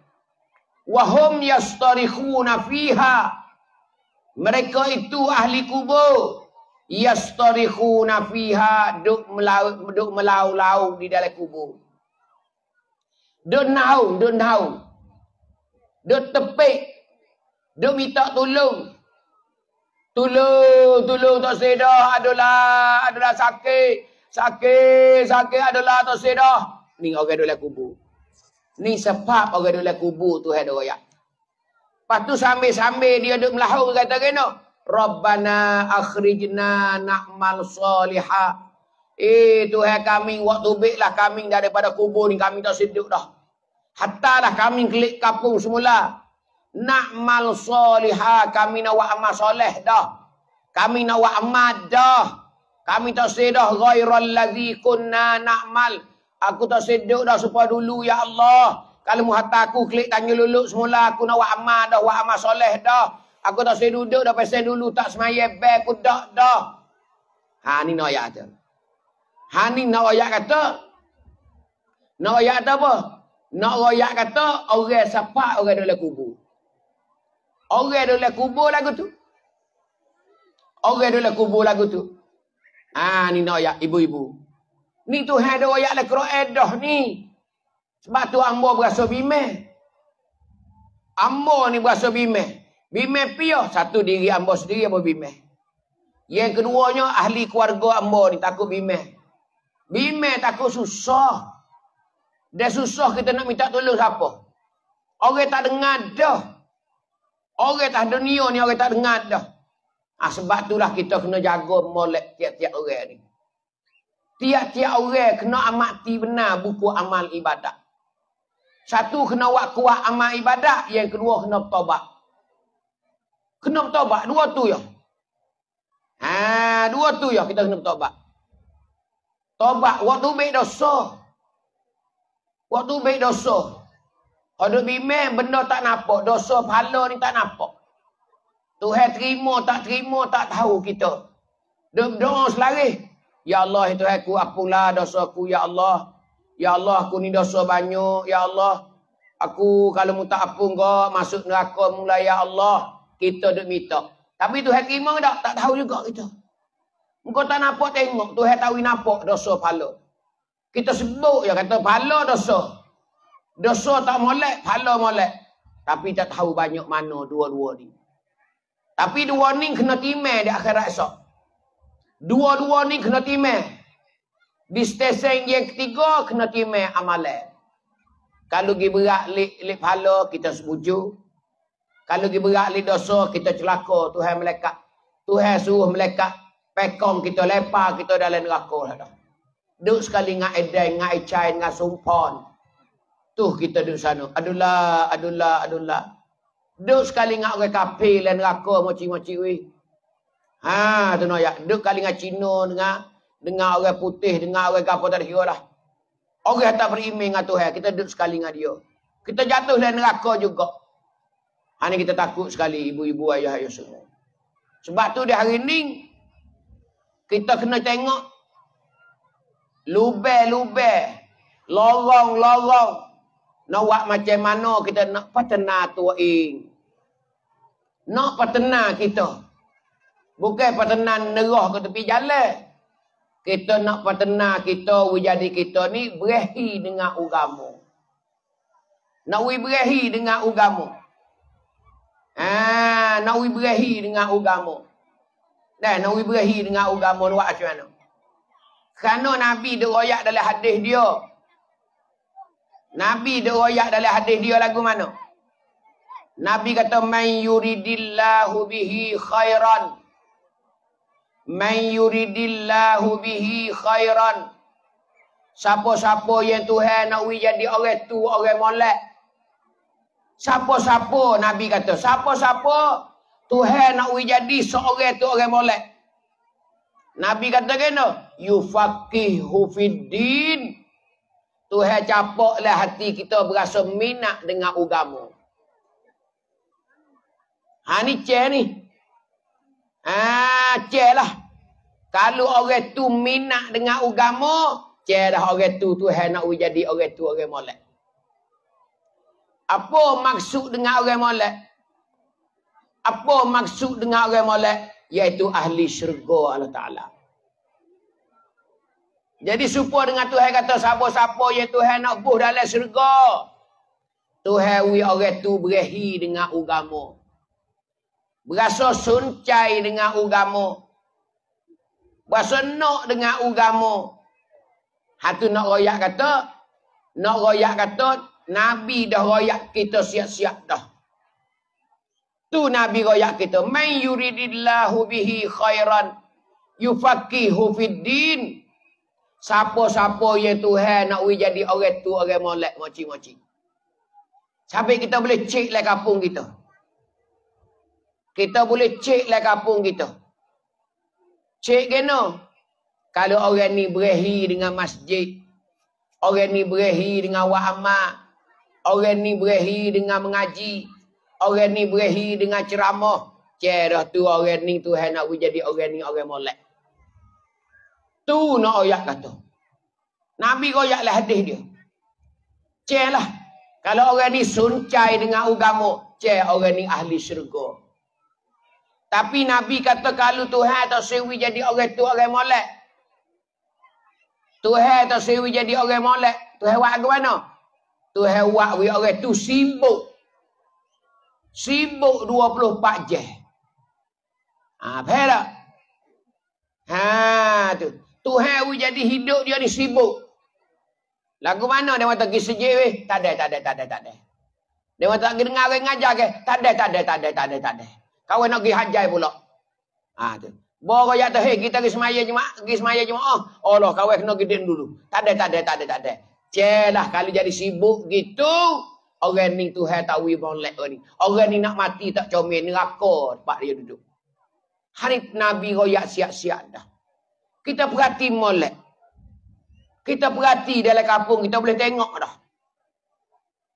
Wahum yastarikhuna fiha. Mereka itu ahli kubur. Yastarikhuna fiha duk melau duk melau-lau di dalam kubur. Duk naung, duk naung. Duk tepik dia minta tolong. Tolong, tolong tak sedah adalah adalah sakit. Sakit, sakit adalah tak sedah. Ni orang duduk kubur. Ni sebab orang duduk kubur tu ada royak. Lepas tu sambil-sambil dia duduk melahur kata kena. Rabbana akhrijna na'mal salihah. Eh Tuhan kami waktu baiklah kami daripada kubur ni kami tak seduk dah. Hatta lah kami klik kapung semula na'mal solihah kami nak buat amal soleh dah. Kami nak buat amal dah. Kami tak sedah ghairal ladzi kunna na'mal aku tak seduk dah supaya dulu ya Allah. Kalau muhatta aku klik tanya luluk semula aku nak buat amal dah buat amal soleh dah. Aku tak seduk duduk dah pasal dulu tak semaya be aku dah dah. Ha ni nak ayat tu ha ni nak ayat kata. Nak ayat apa? Nak ayat kata orang siapa orang dalam kubur Orang dalam kubur lagu tu. Orang dalam kubur lagu tu. Ah ni nak ayat ibu-ibu. Ni tu ada ayat le Quran dah ni. Sebab tu ambo berasa bime. Ambo ni berasa bime. Bime pio satu diri ambo sendiri ambo bime. Yang keduanya ahli keluarga ambo ni takut bime. Bime takut susah. Dia susah kita nak minta tolong siapa? Orang tak dengar dah. Orang tak dunia ni orang tak dengar dah. Ah, sebab itulah kita kena jaga molek tiap-tiap orang ni. Tiap-tiap orang kena amati benar buku amal ibadat. Satu kena buat kuat amal ibadat. Yang kedua kena bertobat. Kena bertobat. Dua tu ya. Ha, dua tu ya kita kena bertobat. Tobat. Waktu baik dosa. Waktu baik dosa. Kalau bimbing benda tak nampak. Dosa pahala ni tak nampak. Tuhan terima tak terima tak tahu kita. Doa selari. Ya Allah itu aku apalah dosa aku ya Allah. Ya Allah aku ni dosa banyak ya Allah. Aku kalau mu tak apa kau masuk neraka mulai ya Allah. Kita duk minta. Tapi Tuhan terima tak? Tak tahu juga kita. Engkau tak nampak tengok. Tuhan tahu nampak dosa pahala. Kita sebut ya kata pahala dosa. Dosa tak molek, pahala molek. Tapi tak tahu banyak mana dua-dua ni. Tapi dua ni kena timai di akhirat esok. Dua-dua ni kena timai. Di stesen yang ketiga kena timai amalan. Kalau pergi berat lik, lik pahala, kita sebuju. Kalau pergi berat lik dosa, kita celaka. Tuhan melekat. Tuhan suruh melekat. Pekong kita lepas, kita dalam neraka. Duk sekali dengan edan, dengan ecai, dengan sumpon. Tuh kita duduk sana. Adulah, adulah, adulah. Duduk sekali dengan orang kapil dan neraka moci-moci weh. Ha, tu nak ya. Duduk kali dengan Cina dengan dengan orang putih, dengan orang kapal tak kira lah. Orang tak beriman dengan Tuhan. Kita duduk sekali dengan dia. Kita jatuh dalam neraka juga. Ha ni kita takut sekali ibu-ibu ayah ayah semua. Sebab tu di hari ni kita kena tengok lubang-lubang, lorong-lorong Nak buat macam mana kita nak patena tu ing. Nak patena kita. Bukan patena nerah ke tepi jalan. Kita nak patena kita, jadi kita ni berehi dengan agama. Nak wi berehi dengan agama. Ah, nak wi berehi dengan agama. Dan nak wi berehi dengan agama buat macam mana? Kerana Nabi dia royak dalam hadis dia. Nabi dia royak dalam hadis dia lagu mana? Nabi kata man yuridillahu bihi khairan. Man yuridillahu bihi khairan. Siapa-siapa yang Tuhan nak wi jadi orang tu orang molek. Siapa-siapa Nabi kata, siapa-siapa Tuhan nak wi jadi seorang tu orang molek. Nabi kata kena, yufaqihu fiddin. Tuhan capaklah hati kita berasa minat dengan agama. Ha ni ceh ni. Ha ceh lah. Kalau orang tu minat dengan agama, ceh dah orang tu Tuhan nak jadi orang tu orang molek. Apa maksud dengan orang molek? Apa maksud dengan orang molek? Iaitu ahli syurga Allah Ta'ala. Jadi supaya dengan Tuhan kata siapa-siapa yang Tuhan nak buh dalam syurga. Tuhan wi orang tu berehi dengan agama. Berasa suncai dengan agama. Berasa nak dengan agama. Hatu nak royak kata. Nak royak kata. Nabi dah royak kita siap-siap dah. Tu Nabi royak kita. Man yuridillahu bihi khairan. Yufakihu fid din. Siapa-siapa yang Tuhan nak jadi orang tu orang molek moci-moci. Sampai kita boleh cek lah kampung kita. Kita boleh cek lah kampung kita. Cek kena. Kalau orang ni berehi dengan masjid. Orang ni berehi dengan wa'amak. Orang ni berehi dengan mengaji. Orang ni berehi dengan ceramah. Cerah tu orang ni Tuhan nak jadi orang ni orang molek. Tu nak ayat kata. Nabi lah hadis dia. Cek lah. Kalau orang ni suncai dengan agama, cek orang ni ahli syurga. Tapi Nabi kata kalau Tuhan tak sewi jadi orang tu orang molek. Tuhan tak sewi jadi orang molek. Tuhan buat ke mana? Tuhan buat orang tu sibuk. Sibuk 24 jam. Ha, faham tak? Ha, tu. Tuhan wi jadi hidup dia ni sibuk. Lagu mana dia kata pergi sejik weh? Tak ada, tak ada, tak ada, tak ada. Dia kata pergi dengar orang ngajar ke? Tak ada, tak ada, tak ada, tak ada, tak ada. Kawan nak pergi hajai pula. Ha tu. Bawa ya tu, hey, kita pergi semaya jemaah, pergi semaya jemaah. Oh Allah, kawan kena pergi dulu. Tak ada, tak ada, tak ada, tak ada. Celah kalau jadi sibuk gitu, orang ni Tuhan tahu boleh ni. Orang ni nak mati tak comel neraka tempat dia duduk. Hari Nabi royak siap-siap dah. Kita perhati molek. Kita perhati dalam kampung, kita boleh tengok dah.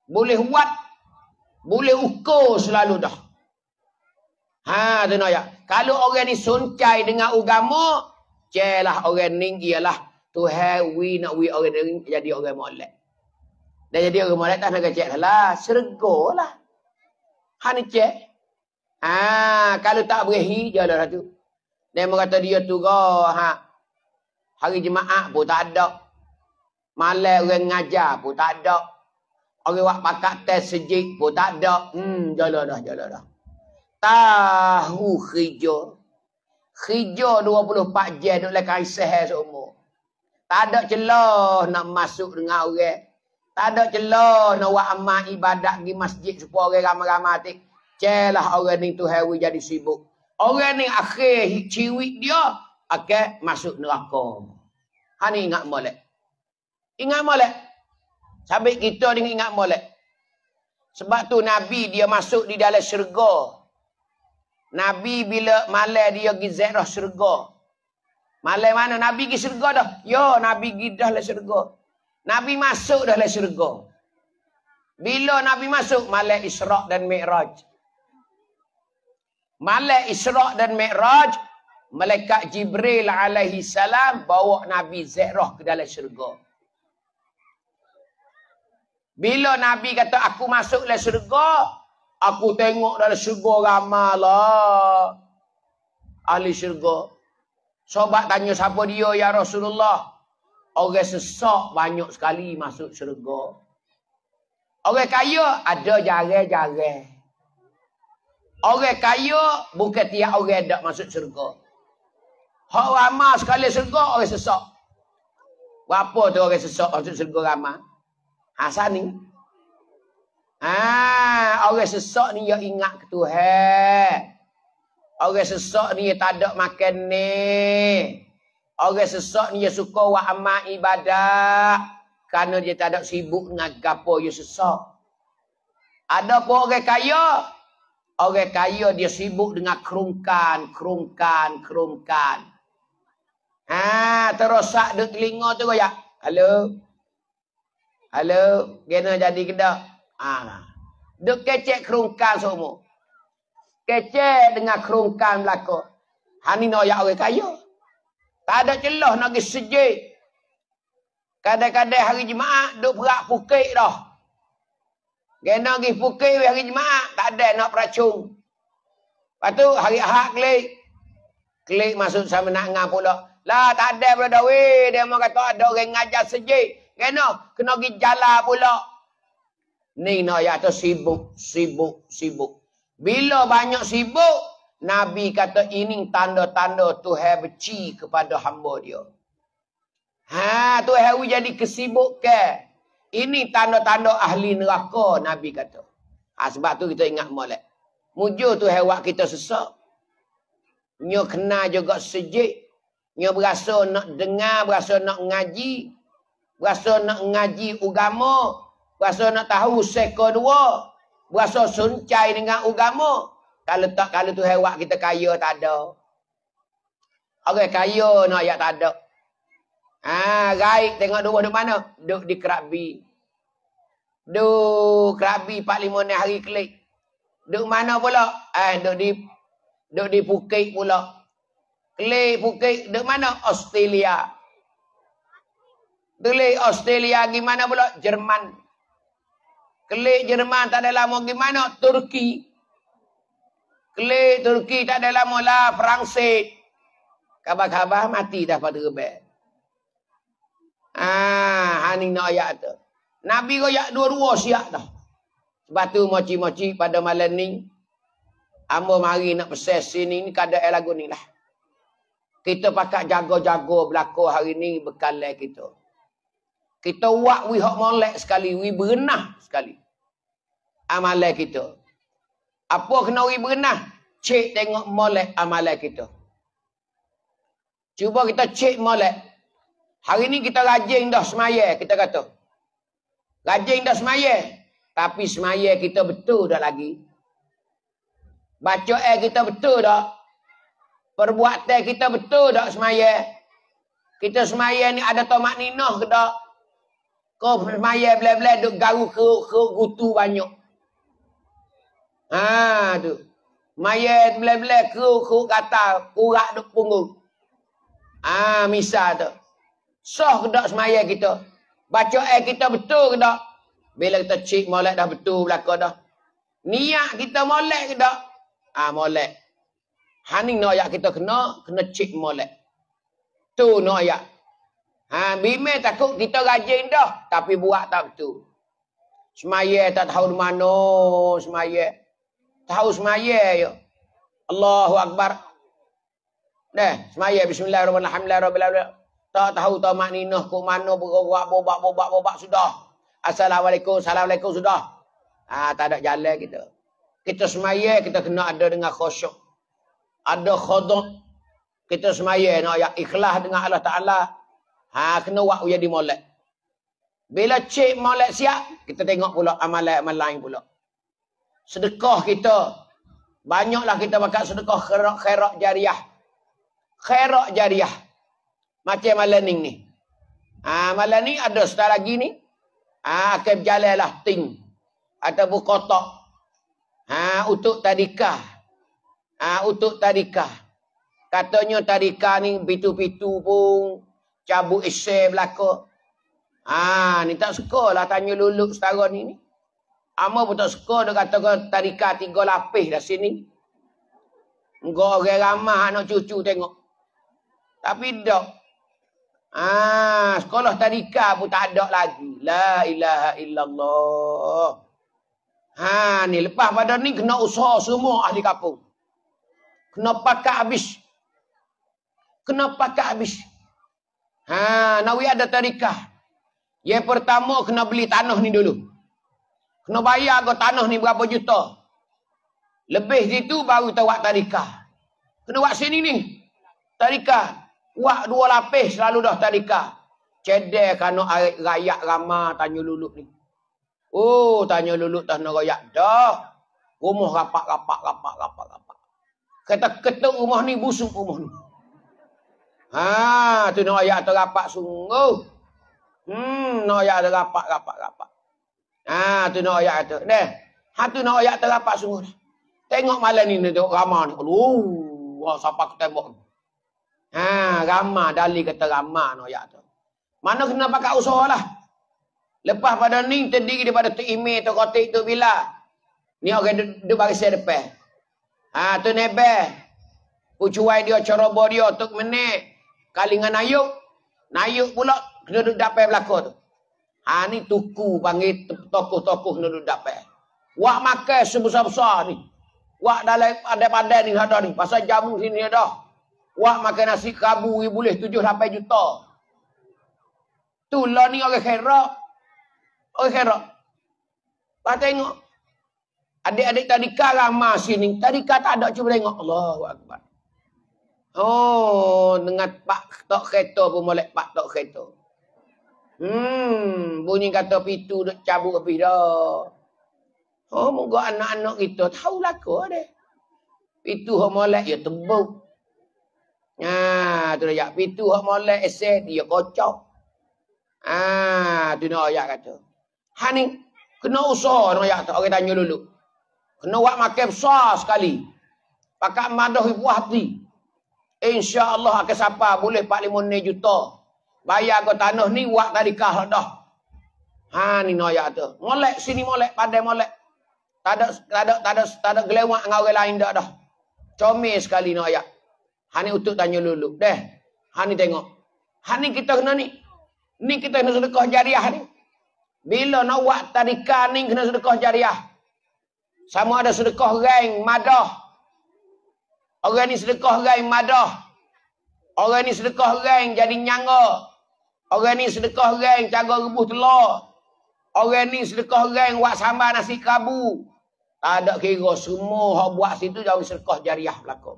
Boleh buat. Boleh ukur selalu dah. Ha, tu ya. Kalau orang ni suncai dengan agama, celah orang ni ialah Tuhan wi nak wi orang ni jadi orang molek. Dan jadi orang molek tak nak cek lah. Serga lah. Ha ni cek. Ha, kalau tak berehi, jalan lah tu. Dia kata dia tu, ha, Hari Jumaat pun tak ada. Malam orang ngajar pun tak ada. Orang buat pakat tes sejik pun tak ada. Hmm, jalan dah, jalan dah. Tahu kerja. Kerja 24 jam duduk lekai seher semua. Tak ada celah nak masuk dengan orang. Tak ada celah nak buat amal ibadat di masjid supaya orang ramai-ramai. Celah orang ni tu hari jadi sibuk. Orang ni akhir ciwik dia akan masuk neraka. Ha ni ingat molek. Ingat molek. Sampai kita ni ingat molek. Sebab tu Nabi dia masuk di dalam syurga. Nabi bila malam dia pergi ziarah syurga. Malam mana Nabi pergi syurga dah? Yo, Nabi pergi dah dalam syurga. Nabi masuk dah dalam syurga. Bila Nabi masuk malam Isra' dan Mi'raj. Malam Isra' dan Mi'raj Malaikat Jibril alaihi salam bawa Nabi Zairah ke dalam syurga. Bila Nabi kata aku masuk dalam syurga, aku tengok dalam syurga ramai lah. Ahli syurga. Sobat tanya siapa dia ya Rasulullah. Orang sesak banyak sekali masuk syurga. Orang kaya ada jarang-jarang. Orang kaya bukan tiap orang tak masuk syurga. Hak ramai sekali syurga orang sesak. Berapa tu orang sesak masuk syurga ramai? Hasan ni. Ah, orang sesak ni yang ingat ke Tuhan. Orang sesak ni tak ada makan ni. Orang sesak ni yang suka buat amal ibadah. Kerana dia tak ada sibuk dengan gapo yang sesak. Ada pun orang kaya. Orang kaya dia sibuk dengan kerungkan, kerungkan, kerungkan. Ha, terosak duk telinga tu ya. Halo. Halo, kena jadi kedak. Ah. Duk kecek kerungkan semua. Kecek dengan kerungkan belaka. Hani nak ya orang kaya. Tak ada celah nak pergi. Kadang-kadang hari Jumaat duk perak pukik dah. Kena pergi pukik hari Jumaat. Tak ada nak peracung. Lepas tu hari Ahad klik. Klik masuk sama nak ngah pula. Lah tak ada pula dah weh. Dia mau kata ada orang ngajar sejik. Kena, kena pergi jalan pula. Ni nak ya tu sibuk, sibuk, sibuk. Bila banyak sibuk, Nabi kata ini tanda-tanda Tuhan benci kepada hamba dia. Ha, Tuhan jadi kesibuk ke? Ini tanda-tanda ahli neraka, Nabi kata. Ha, sebab tu kita ingat molek. Mujur tu hewan kita sesak. Nyo kena juga sejik. Nyo berasa nak dengar, berasa nak ngaji. Berasa nak ngaji agama. Berasa nak tahu seko dua. Berasa suncai dengan agama. Kalau tak, kalau tu hewan kita kaya, tak ada. Orang kaya nak ayat tak ada. Ha, gaib tengok dua duduk mana? Duduk di kerabi. Duduk kerabi 45 ni hari klik. Duduk mana pula? Eh, duduk di duduk di Phuket pula. Klik Phuket, duduk mana? Australia. Kelik Australia gimana pula? Jerman. Kelik Jerman tak ada lama gimana? Turki. Kelik Turki tak ada lama lah. Perancis. Kabar-kabar mati dah pada rebel. Ah, hani nak ayat tu. Nabi royak dua-dua siap dah. Sebab tu moci-moci pada malam ni. Amba mari nak peses sini ni kada lagu ni lah. Kita pakai jago-jago belakang hari ni bekal kita. Kita buat we hok molek sekali, we berenah sekali. Amalan kita. Apa kena we berenah? Cek tengok molek amalan kita. Cuba kita cek molek. Hari ni kita rajin dah semaya, kita kata. Rajin dah semaya. Tapi semaya kita betul dah lagi. Baca eh kita betul dah. Perbuatan kita betul dah semaya. Kita semaya ni ada tomat ninah ke tak? Kau semaya bila-bila duk garu ke, ke gutu banyak. Ha tu. Maya bila-bila ke kata kurak duk punggung. Ha misal tu. Soh ke tak semaya kita? Baca eh kita betul ke tak? Bila kita cek molek dah betul belakang dah. Niat kita molek ke tak? Ah ha, molek. Haning nak ayat kita kena, kena cek molek. Tu nak ayat. Ha, bimel takut kita rajin dah. Tapi buat tak betul. Semaya tak tahu di mana semaya. Tahu semaya ya. Allahu Akbar. Dah, semaya bismillahirrahmanirrahim. Tak tahu tak mak ninah ke mana bergerak bobak bobak bobak sudah. Assalamualaikum, assalamualaikum sudah. Ah ha, tak ada jalan kita. Kita semaya kita kena ada dengan khusyuk. Ada khuduk. Kita semaya nak ya ikhlas dengan Allah Taala. Ha kena buat jadi molek. Bila cek molek siap, kita tengok pula amalan-amalan lain pula. Sedekah kita. Banyaklah kita bakal sedekah khairat, jariah. Khairat jariah. Macam malam ni. Ha, malam ni ada setelah lagi ni. Ha, akan berjalan lah ting. Ataupun kotak. Ha, untuk tadikah. Ha, untuk tadikah. Katanya tadikah ni pitu-pitu pun cabut isi belaka. Ah, ni tak suka lah tanya luluk setara ni ni. Ama pun tak suka dia kata tadika tiga lapis dah sini. Engkau orang ramah anak cucu tengok. Tapi dak. Ah, sekolah tadika pun tak ada lagi. La ilaha illallah. Ha, ni lepas pada ni kena usaha semua ahli kampung. Kena pakai habis. Kena pakai habis. Ha, nawi ada tadika. Yang pertama kena beli tanah ni dulu. Kena bayar ke tanah ni berapa juta. Lebih situ baru kita buat tadika. Kena buat sini ni. Tadika. Buat dua lapis selalu dah tadika. Cedek kena rakyat ramah tanya luluk ni. Oh, tanya luluk tanah rakyat. Dah. Rumah rapak, rapak, rapak, rapak, rapak. Kata ketuk rumah ni busuk rumah ni. Ha, tu nak ayat terapak sungguh. Hmm, nak ayat terapak, rapak, rapak. Ha, tu nak ayat tu. Deh. Ha, tu nak ayat terapak sungguh. Tengok malam ni, tengok ramah ni. Aduh, wah, siapa aku tembok. Ha, ramah, dali kata ramah nak ayat tu. Mana kena pakai usaha lah. Lepas pada ni, terdiri daripada tu email, tu kotik, tu bila. Ni orang duduk baris depan. Ha, tu nebeh. Pucuai dia, ceroboh dia, tuk menik. Kali dengan Nayuk. Pula kena duduk dapat belakang tu. Ha ni tuku panggil tokoh-tokoh kena duduk dapat. Wak makan sebesar-besar ni. Wak dalam pandai-pandai ni ada ni. Pasal jamu sini ada. Wak makan nasi kabu boleh tujuh sampai juta. Tu lah ni orang kherak. Orang kherak. Lepas tengok. Adik-adik tadi ramah sini. Tadi kata ada cuba tengok. Allahu Akbar. Oh, dengan pak tok kereta pun molek pak tok kereta. Hmm, bunyi kata pitu dak cabut habis dah. Oh, moga anak-anak kita tahu lah ko deh. Pitu hok molek ya tebuk. Ha, tu dah pitu hok molek eset dia kocok. Ah, tu nak ayat kata. Ha ni kena usaha nak ayat tak orang tanya dulu. Kena buat makan besar sekali. Pakai madah ibu hati. Insya Allah akan siapa boleh 45 juta. Bayar ke tanah ni buat tadikah dah. Ha ni noyak tu. Molek sini molek pandai molek. Tak ada tak ada tak ada tak ada gelewak dengan orang lain dah dah. Comel sekali noyak. Ha ni untuk tanya dulu. Deh. Ha ni tengok. Ha ni kita kena ni. Ni kita kena sedekah jariah ni. Bila nak buat tadikah ni kena sedekah jariah. Sama ada sedekah reng, madah, Orang ni sedekah orang madah. Orang ni sedekah orang jadi nyangga. Orang ni sedekah orang jaga rebus telur. Orang ni sedekah orang buat sambal nasi kabu. Tak ada kira semua hak buat situ jauh sedekah jariah belakang.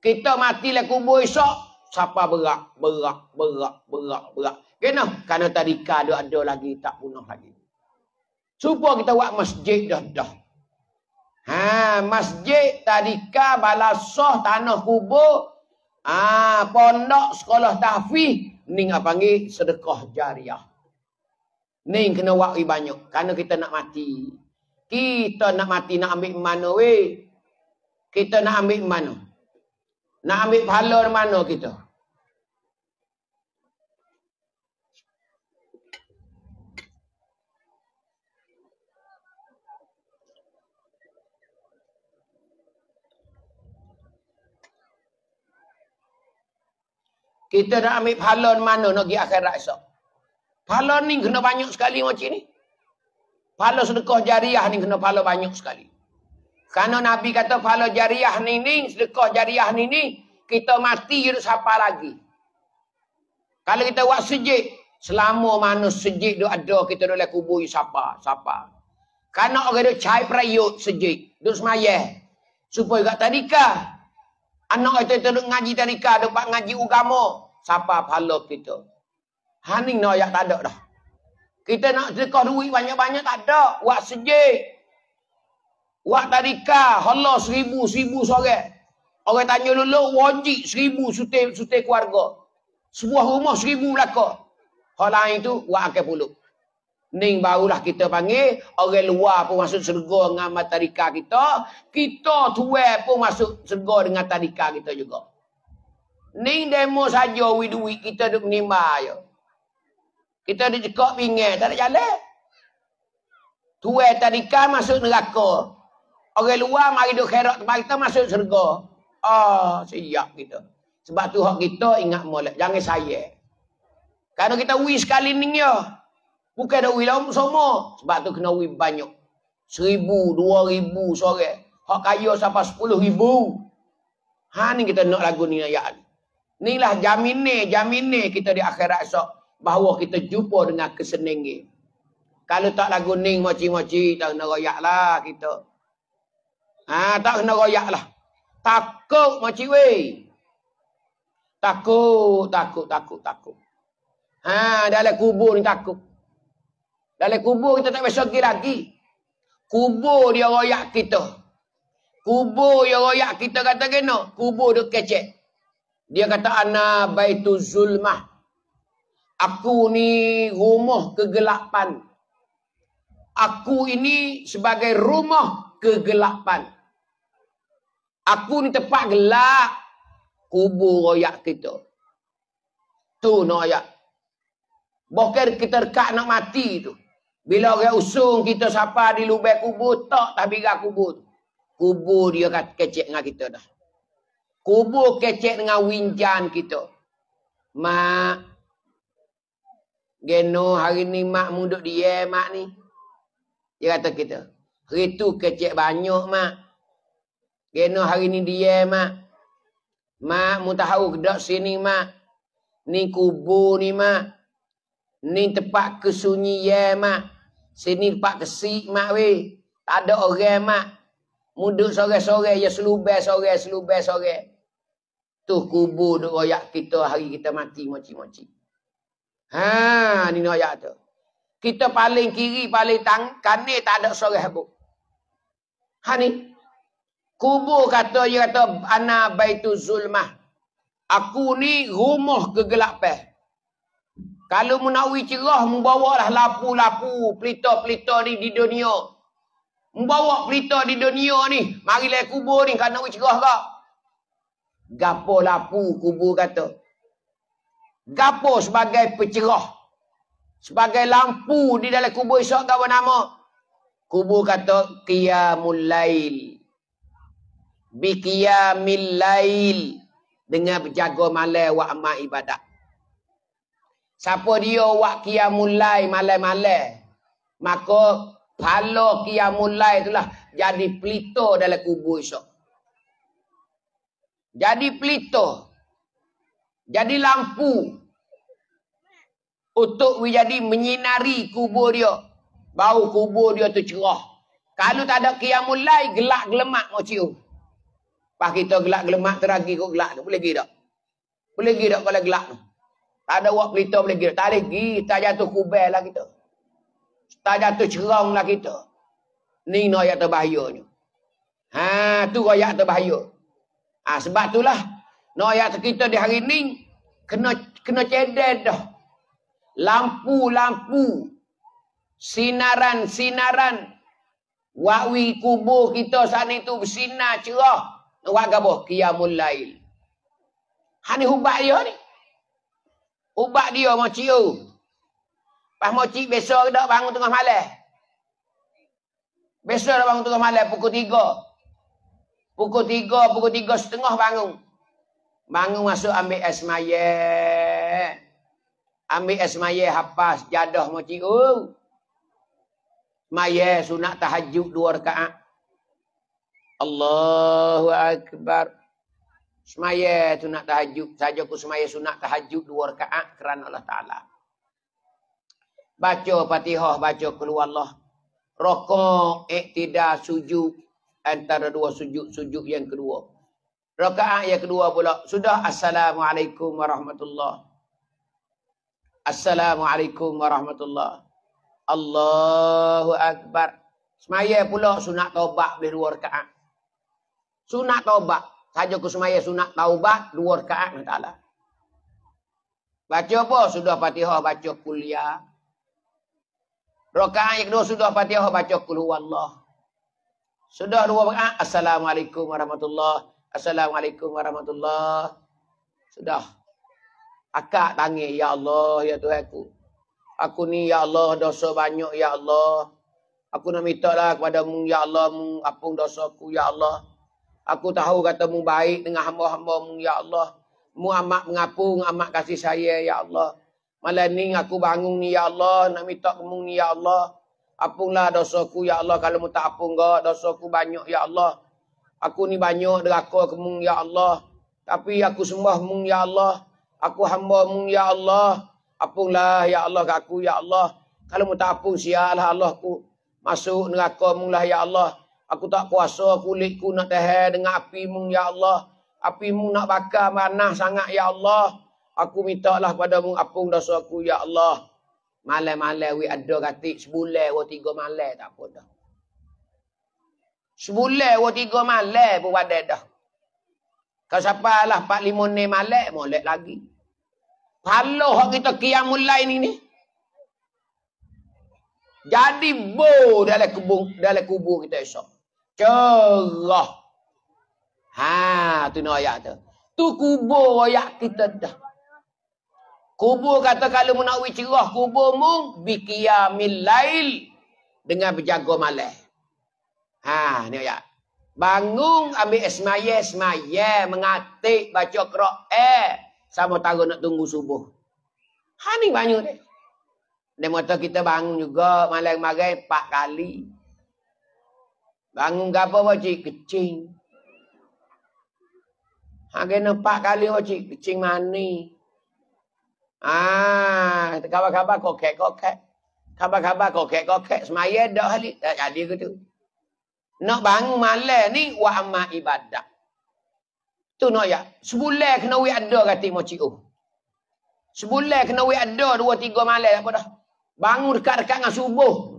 Kita mati lah kubur esok. Siapa berak, berak, berak, berak, berak. Kenapa? Kerana tadika ada, ada lagi, tak punah lagi. Supaya kita buat masjid dah, dah. Ha, masjid tadika balasoh tanah kubur. Ha, pondok sekolah tahfiz ning apa panggil sedekah jariah. Ning kena buat banyak kerana kita nak mati. Kita nak mati nak ambil mana we? Kita nak ambil mana? Nak ambil pahala mana kita? Kita nak ambil pahala mana nak pergi akhirat esok. Pahala ni kena banyak sekali macam ni. Pahala sedekah jariah ni kena pahala banyak sekali. Karena Nabi kata pahala jariah ni ni, sedekah jariah ni ni, kita mati je siapa lagi. Kalau kita buat sejik, selama mana sejik tu ada, kita boleh kubur siapa, siapa. Karena orang tu cai perayut sejik, duduk semayah. Supaya kat tadika. Anak itu duduk ngaji tadika, duduk ngaji agama siapa pahala kita. Haning no ayat tak ada dah. Kita nak sedekah duit banyak-banyak tak ada. Buat sejik. Buat tadika. Allah seribu, seribu sore. Orang tanya dulu, wajib seribu suti, suti keluarga. Sebuah rumah seribu belaka. Hal lain tu, buat akal. Ning barulah kita panggil, orang luar pun masuk serga dengan tadika kita. Kita tuai pun masuk serga dengan tadika kita juga. Ni demo saja duit kita duk menimba je. Kita dijekok pinggir, tak ada jalan. Tuai tadika masuk neraka. Orang luar mari duk khairat tempat kita masuk syurga. Ah, siap kita. Sebab tu hak kita ingat molek. Jangan saya. Kalau kita wi sekali ni ya. Bukan ada wi lama semua. Sebab tu kena wi banyak. Seribu, dua ribu sore. Hak kaya sampai sepuluh ribu. Ha ni kita nak lagu ni ayat ni. Inilah jamin ni, jamin ni kita di akhirat esok. Bahawa kita jumpa dengan kesenangan. Kalau tak lagu ning moci-moci, tak kena royak lah kita. Ha, tak kena royak lah. Takut moci weh. Takut, takut, takut, takut. Ha, dalam kubur ni takut. Dalam kubur kita tak biasa pergi lagi. Kubur dia royak kita. Kubur dia royak kita kata kena. Kubur dia kecek. Dia kata ana baitu zulmah. Aku ni rumah kegelapan. Aku ini sebagai rumah kegelapan. Aku ni tempat gelap. Kubur royak kita. Tu noyak. Bukan kita dekat nak mati tu. Bila orang usung kita siapa di lubang kubur, tak tak biga kubur. Kubur dia kat kecek dengan kita dah. Kubur kecek dengan winjan kita. Mak. Geno hari ni mak muduk dia mak ni. Dia kata kita. Hari tu kecek banyak mak. Geno hari ni dia mak. Mak mu tahu kedak sini mak. Ni kubur ni mak. Ni tempat kesunyian mak. Sini tempat kesik mak weh. Tak ada orang mak. Muduk sore-sore ya selubeh sore selubeh sore. Tu kubur duk royak kita hari kita mati moci-moci. Ha ni royak tu. Kita paling kiri paling tang kanan tak ada sore habuk. Ha ni. Kubur kata dia kata ana baitu zulmah. Aku ni rumah kegelapan. Kalau menawi cerah, membawalah lapu-lapu, pelita-pelita ni di dunia. Membawa pelita di dunia ni. Marilah kubur ni, kan nak cerah kak. Gapo lapu kubur kata. Gapo sebagai pecerah. Sebagai lampu di dalam kubur esok kau nama. Kubur kata, Qiyamul Lail. Bi Qiyamil Lail. Dengan berjaga malam wa amal ibadat. Siapa dia buat qiyamulai malam-malam. Maka pala qiyamulai itulah jadi pelita dalam kubur esok. Jadi pelita. Jadi lampu. Untuk jadi menyinari kubur dia. Bau kubur dia tu cerah. Kalau tak ada qiyamulai gelak gelemak mau cium. Pas kita gelak gelemak teragi kok gelak tu. Boleh pergi tak? Boleh pergi tak kalau gelak tu? Tak ada wak pelita boleh kira. Tak boleh pergi. Tak jatuh kubel lah kita. Tak jatuh cerong lah kita. Ni no ayat terbahayanya. Ha, tu ayat terbahaya. Ha, sebab itulah. No ayat kita di hari ni. Kena kena cedek dah. Lampu-lampu. Sinaran-sinaran. Wakwi kubur kita saat itu bersinar cerah. Wak gabah. Qiyamul lail. Ha ni hubat dia ni. Ubat dia mau ciu. Pas mau ciu besok dak bangun tengah malam. Besok dak bangun tengah malam pukul tiga. Pukul tiga, pukul tiga setengah bangun. Bangun masuk ambil es maya. Ambil es maya hapas jadah mau ciu. Maya sunat tahajud dua rakaat. Allahu akbar. Semaya tu nak tahajud. Saja aku semaya sunat tahajud dua rakaat kerana Allah Ta'ala. Baca fatihah, baca keluar Allah. Rokok, iktidar, sujud. Antara dua sujud-sujud yang kedua. Rakaat yang kedua pula. Sudah. Assalamualaikum warahmatullahi Assalamualaikum warahmatullahi Allahu Akbar. Semaya pula sunat taubat boleh dua rakaat. Sunat taubat. Saja ku semaya sunat taubat dua rakaat Taala. Baca apa? Sudah Fatihah baca kuliah. Rakaat yang kedua sudah Fatihah baca kul Allah. Sudah dua rakaat Assalamualaikum warahmatullahi Assalamualaikum warahmatullahi Sudah. Akak tangi ya Allah ya Tuhanku. Aku ni ya Allah dosa banyak ya Allah. Aku nak minta lah kepada mu ya Allah mu apung dosaku ya Allah. Aku tahu kata mu baik dengan hamba-hamba mu ya Allah. Mu amat mengapung, amat kasih saya ya Allah. Malam ni aku bangun ni ya Allah, nak minta mu ni ya Allah. Apunglah dosaku ya Allah kalau mu tak apung gak dosaku banyak ya Allah. Aku ni banyak deraka kemu ya Allah. Tapi aku sembah mu ya Allah. Aku hamba mu ya Allah. Apunglah ya Allah ke aku ya Allah. Kalau mu tak apung sialah Allah ku. Masuk neraka mu lah ya Allah. Aku tak kuasa kulitku nak tahan dengan api mu ya Allah. Api mu nak bakar mana sangat ya Allah. Aku minta lah pada mu apung dosa aku ya Allah. Malam-malam we ada katik sebulan wa tiga malam tak apa dah. Sebulan wa tiga malam pun ada dah. Kau siapa lah 4 5 ni malam molek lagi. Kalau hak kita kiamul lain ini. Jadi bo dalam kubur dalam kubur kita esok. Cerah. Ha, tu nak ayat tu. Tu kubur ayat kita dah. Kubur kata kalau mu nak cerah kubur mu biqiyamil lail dengan berjaga malam. Ha, ni ayat. Bangun ambil esmaya esmaya mengatik baca Quran sama tahu nak tunggu subuh. Ha ni banyak. Dia kata kita bangun juga malam-malam empat kali. Bangun apa wajib kecing. Ha kena empat kali wajib kecing mani. Ah, kabar-kabar kokek-kokek. Kabar-kabar kokek-kokek. Semaya dah hari. Tak jadi ke tu. Nak bangun malam ni wa amma ibadah. Tu nak ya. Sebulan kena we ada kata mochi oh. Sebulan kena we ada dua tiga malam apa dah. Bangun dekat-dekat dengan subuh.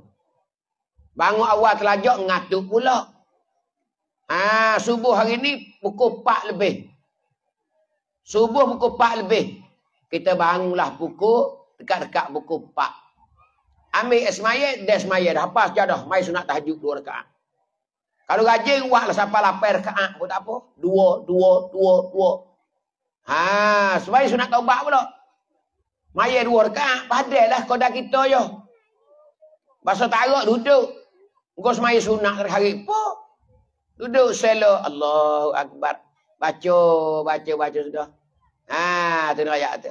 Bangun awal telajak ngatuk pula. Ha, subuh hari ni pukul 4 lebih. Subuh pukul 4 lebih. Kita bangunlah pukul dekat-dekat pukul 4. Ambil esmayat, dia esmayat. Dah apa saja dah. Mai sunat tahajud dua rekaat. Kalau rajin buatlah sampai lapar rekaat pun tak apa. Dua, dua, dua, dua. Ha, supaya sunat taubat pula. Maya dua rekaat, padahlah kodak kita yo. Bahasa tarak duduk. Engkau semaya sunat hari apa? Duduk selo. Allahu Akbar. Baca, baca, baca sudah. Ha, tu nak ayat tu.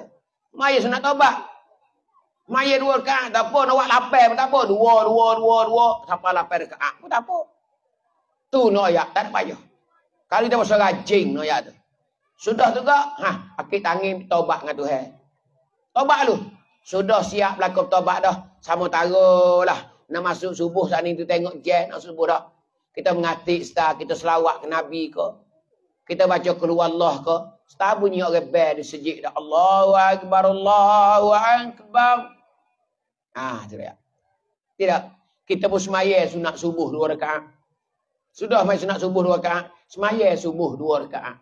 Maya sunat taubat. Maya dua rekaat, tak apa. Nak buat lapar pun tak apa. Dua, dua, dua, dua. Sampai lapar rekaat pun tak apa. Tu no ayat tak payah. Kali kita masa rajin no ayat tu. Sudah tu gak, ha, akik tangin tobat dengan Tuhan. Tobat lu. Sudah siap berlaku tobat dah. Sama taruhlah. Nak masuk subuh saat ni tu tengok je nak subuh dah. Kita mengatik star, kita selawat ke Nabi ke. Kita baca keluar Allah ke. Star bunyi orang bel di sejik dah. Allahu Akbar, Allahu Akbar. Ah, tu dia. Tidak. Kita pun semaya sunat subuh dua rakaat. Sudah mai sunat subuh dua rakaat, semaya subuh dua rakaat.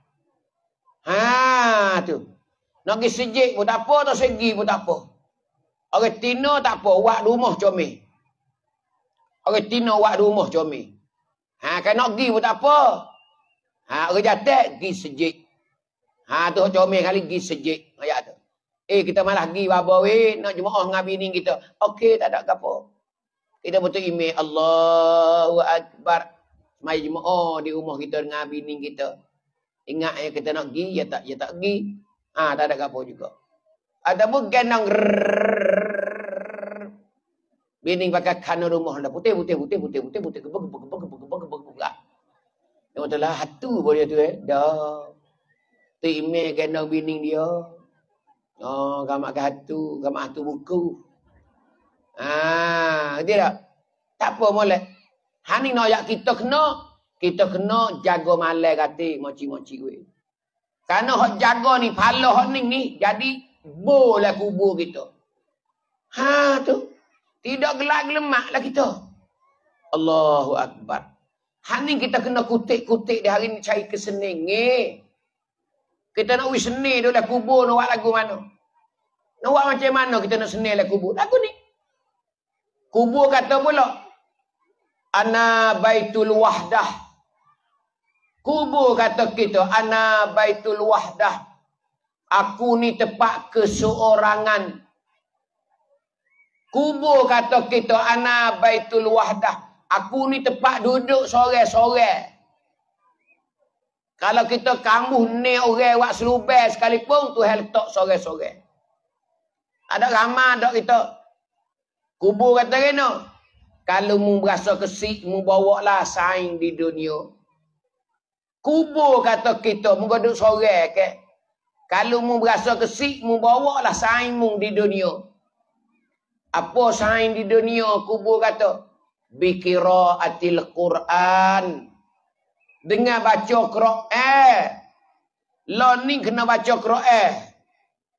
Ha tu. Nak pergi sejik pun tak apa, tak segi pun tak apa. Orang tino tak apa, wak rumah comel. Orang tino wak rumah comel. Ha kan nak pergi pun tak apa. Ha orang jatek pergi sejik. Ha tu comel kali pergi sejik ayat tu. Eh kita malah pergi baba we nak jemaah dengan bini kita. Okey tak ada apa. Kita betul email Allahu Akbar. Mai jemaah di rumah kita dengan bini kita. Ingat ya kita nak pergi, ya tak, ya tak pergi. Ha, tak ada apa juga. Ataupun gendong Bini pakai kana rumah dah putih putih putih putih putih putih gebuk gebuk gebuk gebuk gebuk gebuk gebuk lah. Yang lah hatu boleh tu eh. Dah. Tu ime kena bini dia. Oh, gamak ke hatu, gamak hatu buku. Ah, dia tak. Tak apa boleh. Hani nak ajak kita kena, kita kena jaga malai kata moci-moci gue. Karena hak jaga ni, pala hak ni ni, jadi boleh kubur kita. Ha tu. Tidak gelak lemak lah kita. Allahu Akbar. Hani kita kena kutik-kutik di hari ni cari kesening. Eh. Kita nak wis seni tu lah kubur nak buat lagu mana. Nak buat macam mana kita nak seni lah kubur. Lagu ni. Kubur kata pula, ana baitul wahdah kubur kata kita ana baitul wahdah aku ni tempat keseorangan Kubur kata kita ana baitul wahdah. Aku ni tempat duduk sore-sore. Kalau kita kambuh ni orang buat selubai sekalipun, tu hal letak sore-sore. Ada ramah tak kita. Kubur kata kena. Kalau mu berasa kesik, mu bawa lah saing di dunia. Kubur kata kita, mu duduk sore ke. Kalau mu berasa kesik, mu bawa lah saing mu di dunia. Apa sain di dunia kubur kata? Bikira atil Quran. Dengan baca Quran. Lo ni kena baca Quran.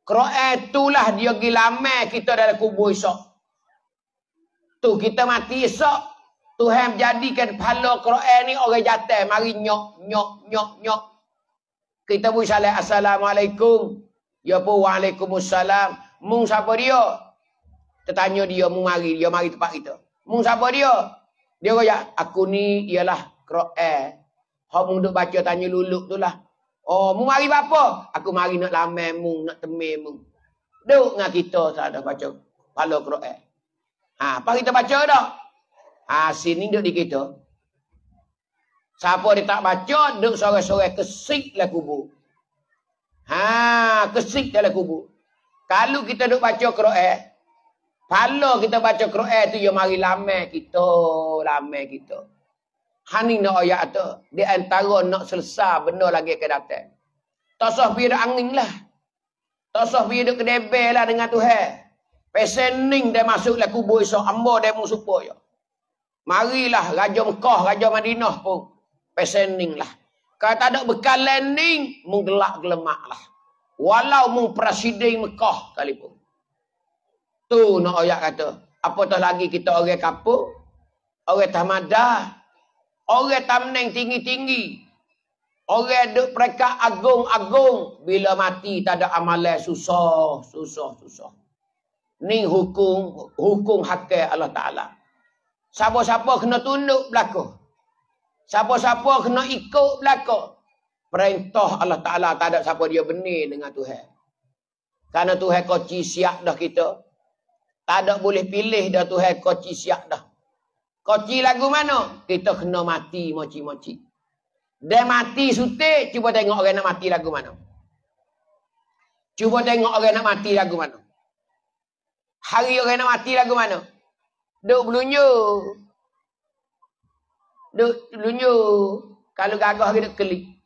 Quran itulah dia gilamai kita dalam kubur esok. Tu kita mati esok. Tuhan jadikan pahala Quran ni orang jatuh. Mari nyok, nyok, nyok, nyok. Kita pun salam Assalamualaikum. Ya pun Waalaikumsalam. Mung siapa dia? Tertanya dia, mu mari, dia mari tempat kita. Mu siapa dia? Dia kata, aku ni ialah Kro'el. Hak mu duk baca tanya luluk tu lah. Oh, mu mari apa? Aku mari nak lamai mu, nak temui mu. Duk dengan kita, tak ada baca pala Kro'el. Ha, apa kita baca tak? Ha, sini duk di kita. Siapa dia tak baca, duk sore-sore kesik lah kubur. Ha, kesik dalam kubur. Kalau kita duk baca Kro'el, Pala kita baca Quran tu, ya mari lama kita, lama kita. Hani nak ayat tu, di antara nak selesai benda lagi ke datang. Tak sah pergi ada angin lah. Tak sah pergi ada kedebel lah dengan Tuhan. Pesening dia masuk lah kubur esok, amba dia mu supaya. Marilah Raja Mekah, Raja Madinah pun. Pesening lah. Kalau tak ada bekal landing, menggelak gelemak lah. Walau mung presiden Mekah kalipun. Tu nak ayat kata. Apatah lagi kita orang kapur. Orang tamada. Orang tamneng tinggi-tinggi. Orang duk mereka agung-agung. Bila mati tak ada amalan susah. Susah, susah. Ni hukum hukum hakir Allah Ta'ala. Siapa-siapa kena tunduk belakang. Siapa-siapa kena ikut belakang. Perintah Allah Ta'ala tak ada siapa dia benih dengan Tuhan. Karena Tuhan koci siap dah kita. Tak ada boleh pilih dah Tuhan koci siap dah. Koci lagu mana? Kita kena mati moci-moci. Dia mati sutik, cuba tengok orang nak mati lagu mana. Cuba tengok orang nak mati lagu mana. Hari orang nak mati lagu mana. Duk belunju. Duk belunju. Kalau gagah kita kelik.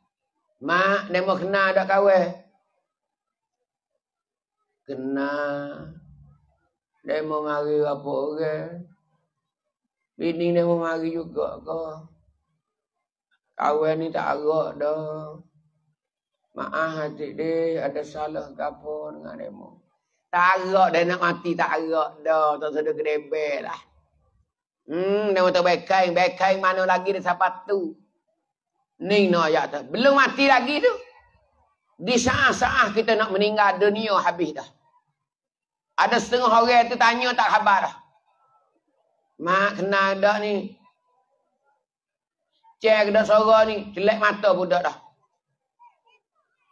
Mak, dia mau kena ada kawan. Kena. Dia mau mari apa orang. Bini dia mau mari juga ke. Kawan ni tak agak dah. Maaf hati dia ada salah ke apa dengan dia. Tak agak dia nak mati tak agak dah. Tak sedar kedebel lah. Hmm, dia mau tak baik kain. Baik kain mana lagi dia siapa tu. Ni no ayat tu. Belum mati lagi tu. Di saat-saat kita nak meninggal dunia habis dah. Ada setengah orang tu tanya tak khabar dah. Mak kenal dak ni. Cek dak suara ni, celek mata budak dah.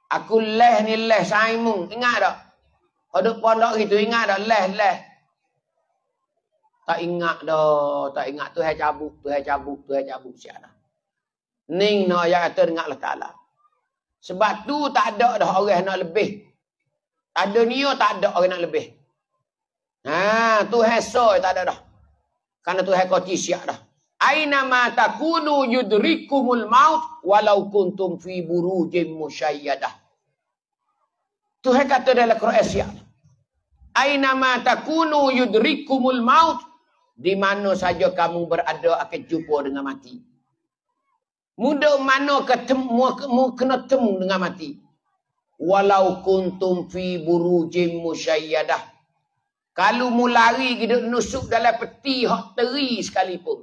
Aku leh ni leh saimu, ingat tak? Kau pondok gitu ingat tak leh leh. Tak ingat dah, tak ingat tu hai cabuk, tu hai cabuk, tu hai cabuk siap dah. Ning no ayat kata dengan Allah Taala. Sebab tu tak ada dah orang nak lebih. Ada niat tak ada orang nak lebih. Ha, tu hesoi tak ada dah. Karena tu hekoti siap dah. Aina ma takunu yudrikumul maut walau kuntum fi burujim musyayyadah. Tu kata dalam Quran siap. Aina ma takunu yudrikumul maut di mana saja kamu berada akan jumpa dengan mati. Muda mana ketemu mu kena temu dengan mati. Walau kuntum fi burujim musyayyadah. Kalau mu lari kita nusuk dalam peti hak teri sekalipun.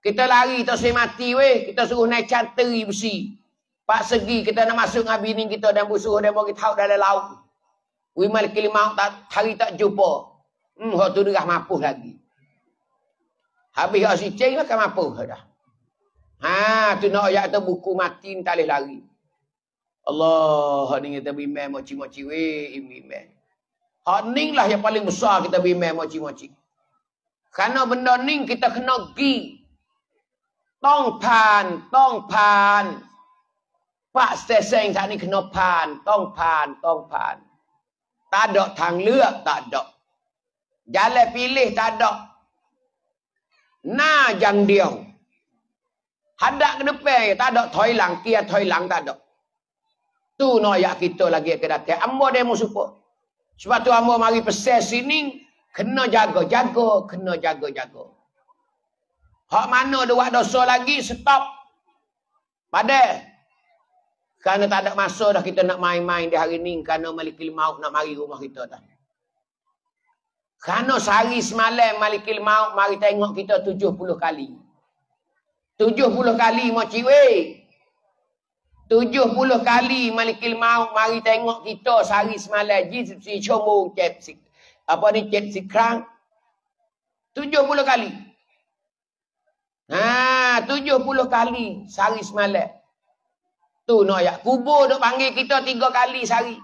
Kita lari tak saya mati weh, kita suruh naik canteri besi. Pak segi kita nak masuk dengan bini kita dan busuh mau kita tahu dalam laut. Wimal kilimau tak hari tak jumpa. Hmm, hak tu dah mapuh lagi. Habis hak si ceng lah kan mapuh dah. Ha, tu nak ayat tu buku mati tak boleh lari. Allah, ni kita bimbang moci-moci weh, bimbang. Hak lah yang paling besar kita bimbing moci-moci. Karena benda ning kita kena gi. Tong pan, tong pan. Pak stesen tak ni kena pan, tong pan, tong pan. Tak ada tang lek, tak ada. Jalan pilih tak ada. Na jang dia. Hadap ke depan, tak ada thoi lang, kia thoi lang tak ada. Tu noyak kita lagi ke datang. Ambo demo support. Sebab tu ambo mari pesan sini, kena jaga-jaga, kena jaga-jaga. Hak mana ada buat dosa lagi, stop. Pada. Kerana tak ada masa dah kita nak main-main di hari ni. Kerana malikil maut nak mari rumah kita dah. Kerana sehari semalam malikil maut mari tengok kita tujuh puluh kali. Tujuh puluh kali mau ciwe. Tujuh puluh kali malikil maut mari tengok kita sehari semalam. Ji si cumung cep si. Apa ni cep si kerang. Tujuh puluh kali. Ha, tujuh puluh kali sehari semalam. Tu no ya. Kubur duk panggil kita tiga kali sehari.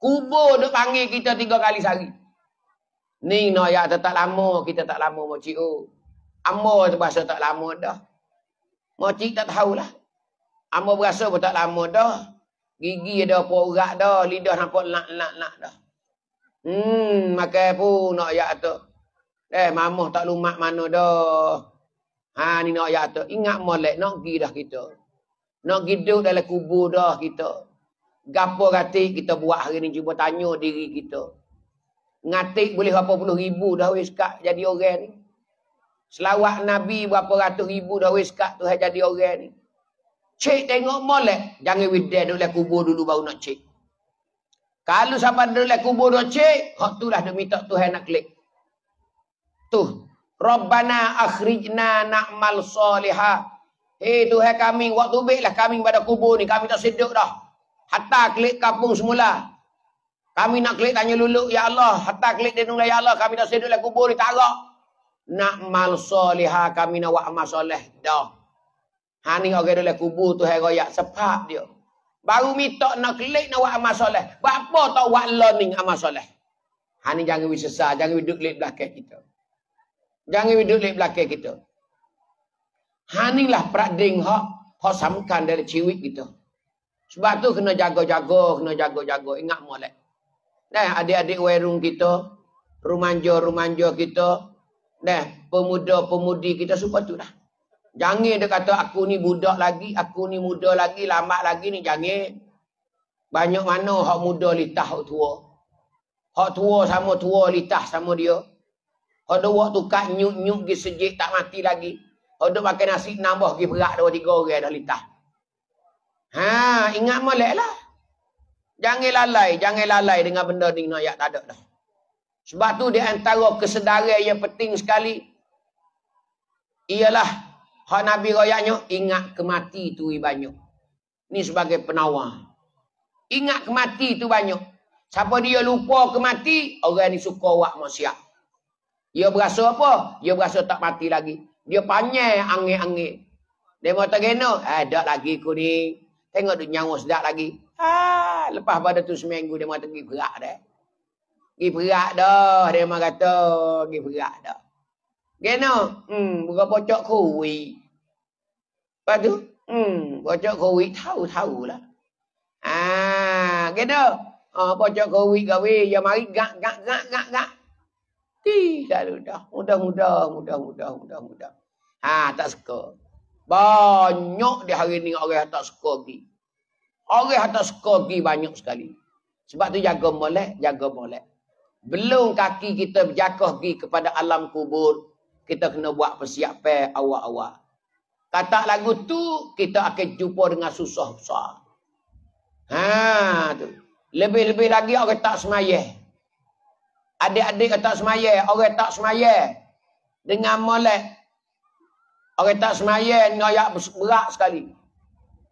Kubur duk panggil kita tiga kali sehari. Ni no ya tak lama kita tak lama mau ciu. Amo tu bahasa tak lama dah. Mau cik tak tahulah. Amba berasa pun tak lama dah. Gigi ada apa urat dah. Lidah nampak nak-nak-nak dah. Hmm, makan pun nak ayat tu. Eh, mamuh tak lumak mana dah. Ha, ni nak ayat tu. Ingat molek, nak pergi dah kita. Nak hidup dalam kubur dah kita. Gapo kata kita buat hari ni cuba tanya diri kita. Ngatik boleh berapa puluh ribu dah wis kak jadi orang ni. Selawat Nabi berapa ratus ribu dah wis kak tu jadi orang ni. Cik tengok molek. Jangan wideh duduk dalam kubur dulu baru nak cik. Kalau siapa duduk dalam kubur nak cik. Hak tu lah dia minta Tuhan nak klik. Tu. Rabbana akhrijna na'mal soliha. Hei Tuhan kami. Waktu baik lah kami pada kubur ni. Kami tak seduk dah. Hatta klik kapung semula. Kami nak klik tanya lulu. Ya Allah. Hatta klik dia nulai. Ya Allah. Kami tak seduk dalam kubur ni. Tak Na'mal soliha. Kami nak buat amal soleh. Dah. Ha ni orang dalam kubur tu hai royak sebab dia. Baru minta nak klik nak buat amal soleh. Buat apa tau buat learning amal soleh. Ha ni jangan wis sesat, jangan duduk lek belakang kita. Jangan duduk lek belakang kita. Ha ni lah prading hak hak samkan dari ciwik kita. Sebab tu kena jaga-jaga, kena jaga-jaga. Ingat molek. Nah, adik-adik warung kita, rumanja-rumanja kita, nah, pemuda-pemudi kita supaya tu dah. Jangan dia kata aku ni budak lagi, aku ni muda lagi, lambat lagi ni jangan. Banyak mana hak muda litah hak tua. Hak tua sama tua litah sama dia. Hak dua tukar nyuk-nyuk gi sejik tak mati lagi. Hak duk pakai nasi nambah gi berat dua tiga orang dah litah. Ha, ingat molek lah. Jangan lalai, jangan lalai dengan benda ni nak tak ada dah. Sebab tu di antara kesedaran yang penting sekali ialah Hak Nabi royaknya, ingat kemati tu banyak. Ni sebagai penawar. Ingat kemati tu banyak. Siapa dia lupa kemati, orang ni suka wak maksiat. Dia berasa apa? Dia berasa tak mati lagi. Dia panjang angin-angin. Dia mau tak kena? Eh, tak lagi ku ni. Tengok dia nyawa sedap lagi. Ah, lepas pada tu seminggu dia mau pergi berak dah. Pergi berak dah. Dia kata, pergi berak dah. Gena, hmm, buka pocok kuwi. Lepas tu, hmm, pocok kuwi tahu-tahu lah. Ah, gena. Ah, pocok kuwi gawe, ya mari gak, gak, gak, gak, gak. Tidak mudah. Mudah, mudah, mudah, mudah, mudah, mudah. Ha, tak suka. Banyak di hari ni orang tak suka pergi. Orang tak suka pergi banyak sekali. Sebab tu jaga molek, jaga molek. Belum kaki kita berjakah pergi kepada alam kubur kita kena buat persiapan awal-awal. Kata lagu tu, kita akan jumpa dengan susah besar. Ha, tu. Lebih-lebih lagi orang tak semaya. Adik-adik tak semaya, orang tak semaya. Dengan molek. Orang tak semaya, ni ayat berat sekali.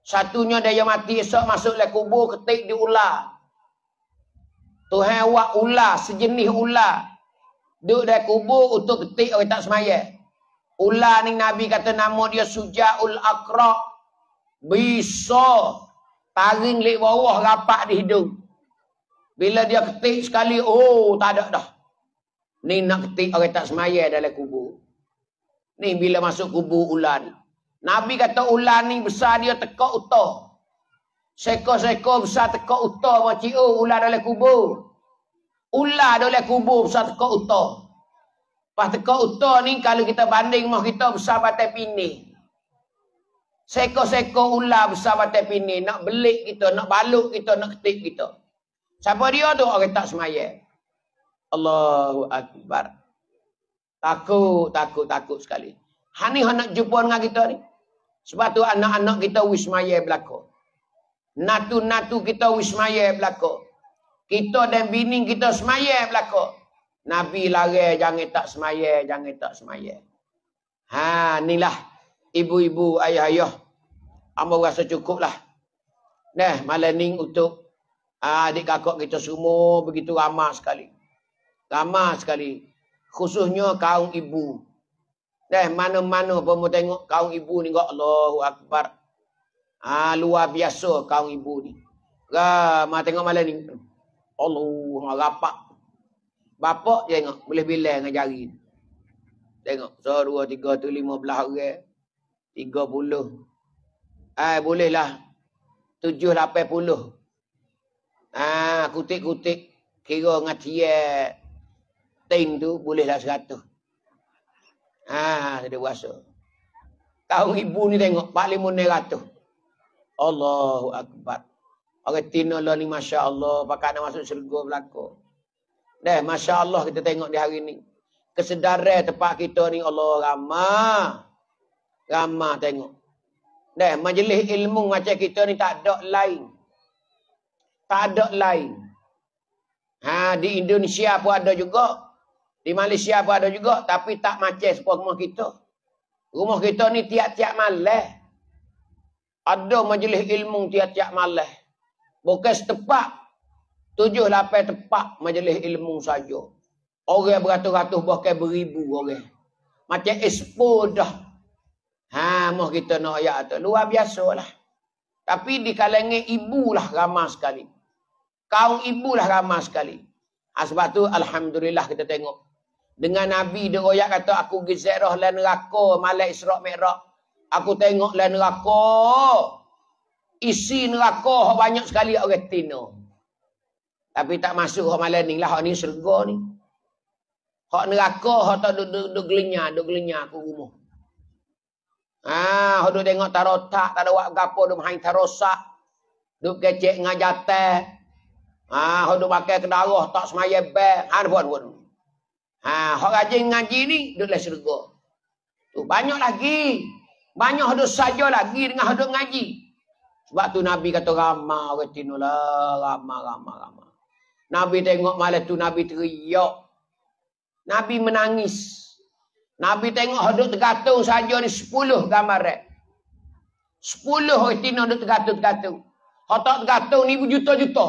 Satunya dia mati esok masuk le kubur ketik di ular. Tuhan buat ular, sejenis ular. Duduk dalam kubur untuk ketik orang tak semaya. Ular ni Nabi kata nama dia Sujaul Akra. Bisa taring lek bawah rapat di hidung. Bila dia ketik sekali, oh tak ada dah. Ni nak ketik orang tak semaya dalam kubur. Ni bila masuk kubur ular Nabi kata ular ni besar dia tekak utah. Seko-seko besar tekak utah macam oh, ular dalam kubur. Ular dalam kubur besar tekak utah. Pas tekak utah ni kalau kita banding mah kita besar batai pini. Seko-seko ular besar batai pini. Nak belik kita, nak baluk kita, nak ketik kita. Siapa dia tu? Orang tak semaya. Allahu Akbar. Takut, takut, takut sekali. Hani nak jumpa dengan kita ni. Sebab tu anak-anak kita wismaya belakang. Natu-natu kita wismaya belakang. Kita dan bini kita semaya belakang. Nabi lari jangan tak semaya, jangan tak semaya. Ha, inilah ibu-ibu, ayah-ayah. Amba rasa cukup lah. Nah, malam ni untuk Ah, adik kakak kita semua begitu ramah sekali. Ramah sekali. Khususnya kaum ibu. Dah mana-mana pun tengok kaum ibu ni. Allahu Akbar. Ah, luar biasa kaum ibu ni. Ga, ma tengok malam ni. Allah, rapak. Bapak tengok, boleh bilang dengan jari. Tengok, so dua, tiga, tu, lima belah orang. Tiga puluh. Eh, bolehlah. Tujuh, lapan puluh. Ah, kutik-kutik kira dengan dia ting tu bolehlah seratus. Ah, ada puasa. Kau ibu ni tengok, pak lima ni ratus. Allahu Akbar. Orang tina lah ni Masya Allah. Pakai nak masuk syurga belakang. Dah, Masya Allah kita tengok di hari ni. Kesedaran tempat kita ni Allah ramah. Ramah tengok. Dah, majlis ilmu macam kita ni tak ada lain. Tak ada lain. Ha, di Indonesia pun ada juga. Di Malaysia pun ada juga. Tapi tak macam sebuah rumah kita. Rumah kita ni tiap-tiap malam. Ada majlis ilmu tiap-tiap malam. Bukan setepak. Tujuh lapan tepak majlis ilmu saja. Orang beratus-ratus bahkan beribu orang. Macam expo dah. Ha, mah kita nak ayat tu. Luar biasa lah. Tapi di kalangan ibu lah ramah sekali. Kaum ibu lah ramah sekali. Ha, sebab tu Alhamdulillah kita tengok. Dengan Nabi dia royak kata aku gizerah lah neraka malai Isra' Mi'raj. Aku tengok lah neraka. Isi neraka banyak sekali orang tino. Tapi tak masuk hak malam ni lah. Hak ni serga ni. Hak neraka hak tak duduk duduk gelenya. Duduk gelenya aku rumah. Ah, ha, duduk tengok tarotak. Tak ada wak gapo. Duduk main tarosak. Duduk kecek ngajatah. Ha, hok duk pakai kedarah tak semaya beg. Ha, buat buat. Ha, hok rajin ngaji ni duduk dalam syurga. Tu banyak lagi. Banyak hok saja lagi dengan hok ngaji. Sebab tu Nabi kata ramah orang tinulah, ramah ramah ramah. Nabi tengok malam tu Nabi teriak. Nabi menangis. Nabi tengok hok tergantung saja ni 10 gambar. 10 orang tino duk tergantung-tergantung. Hok tak tergantung ni berjuta-juta.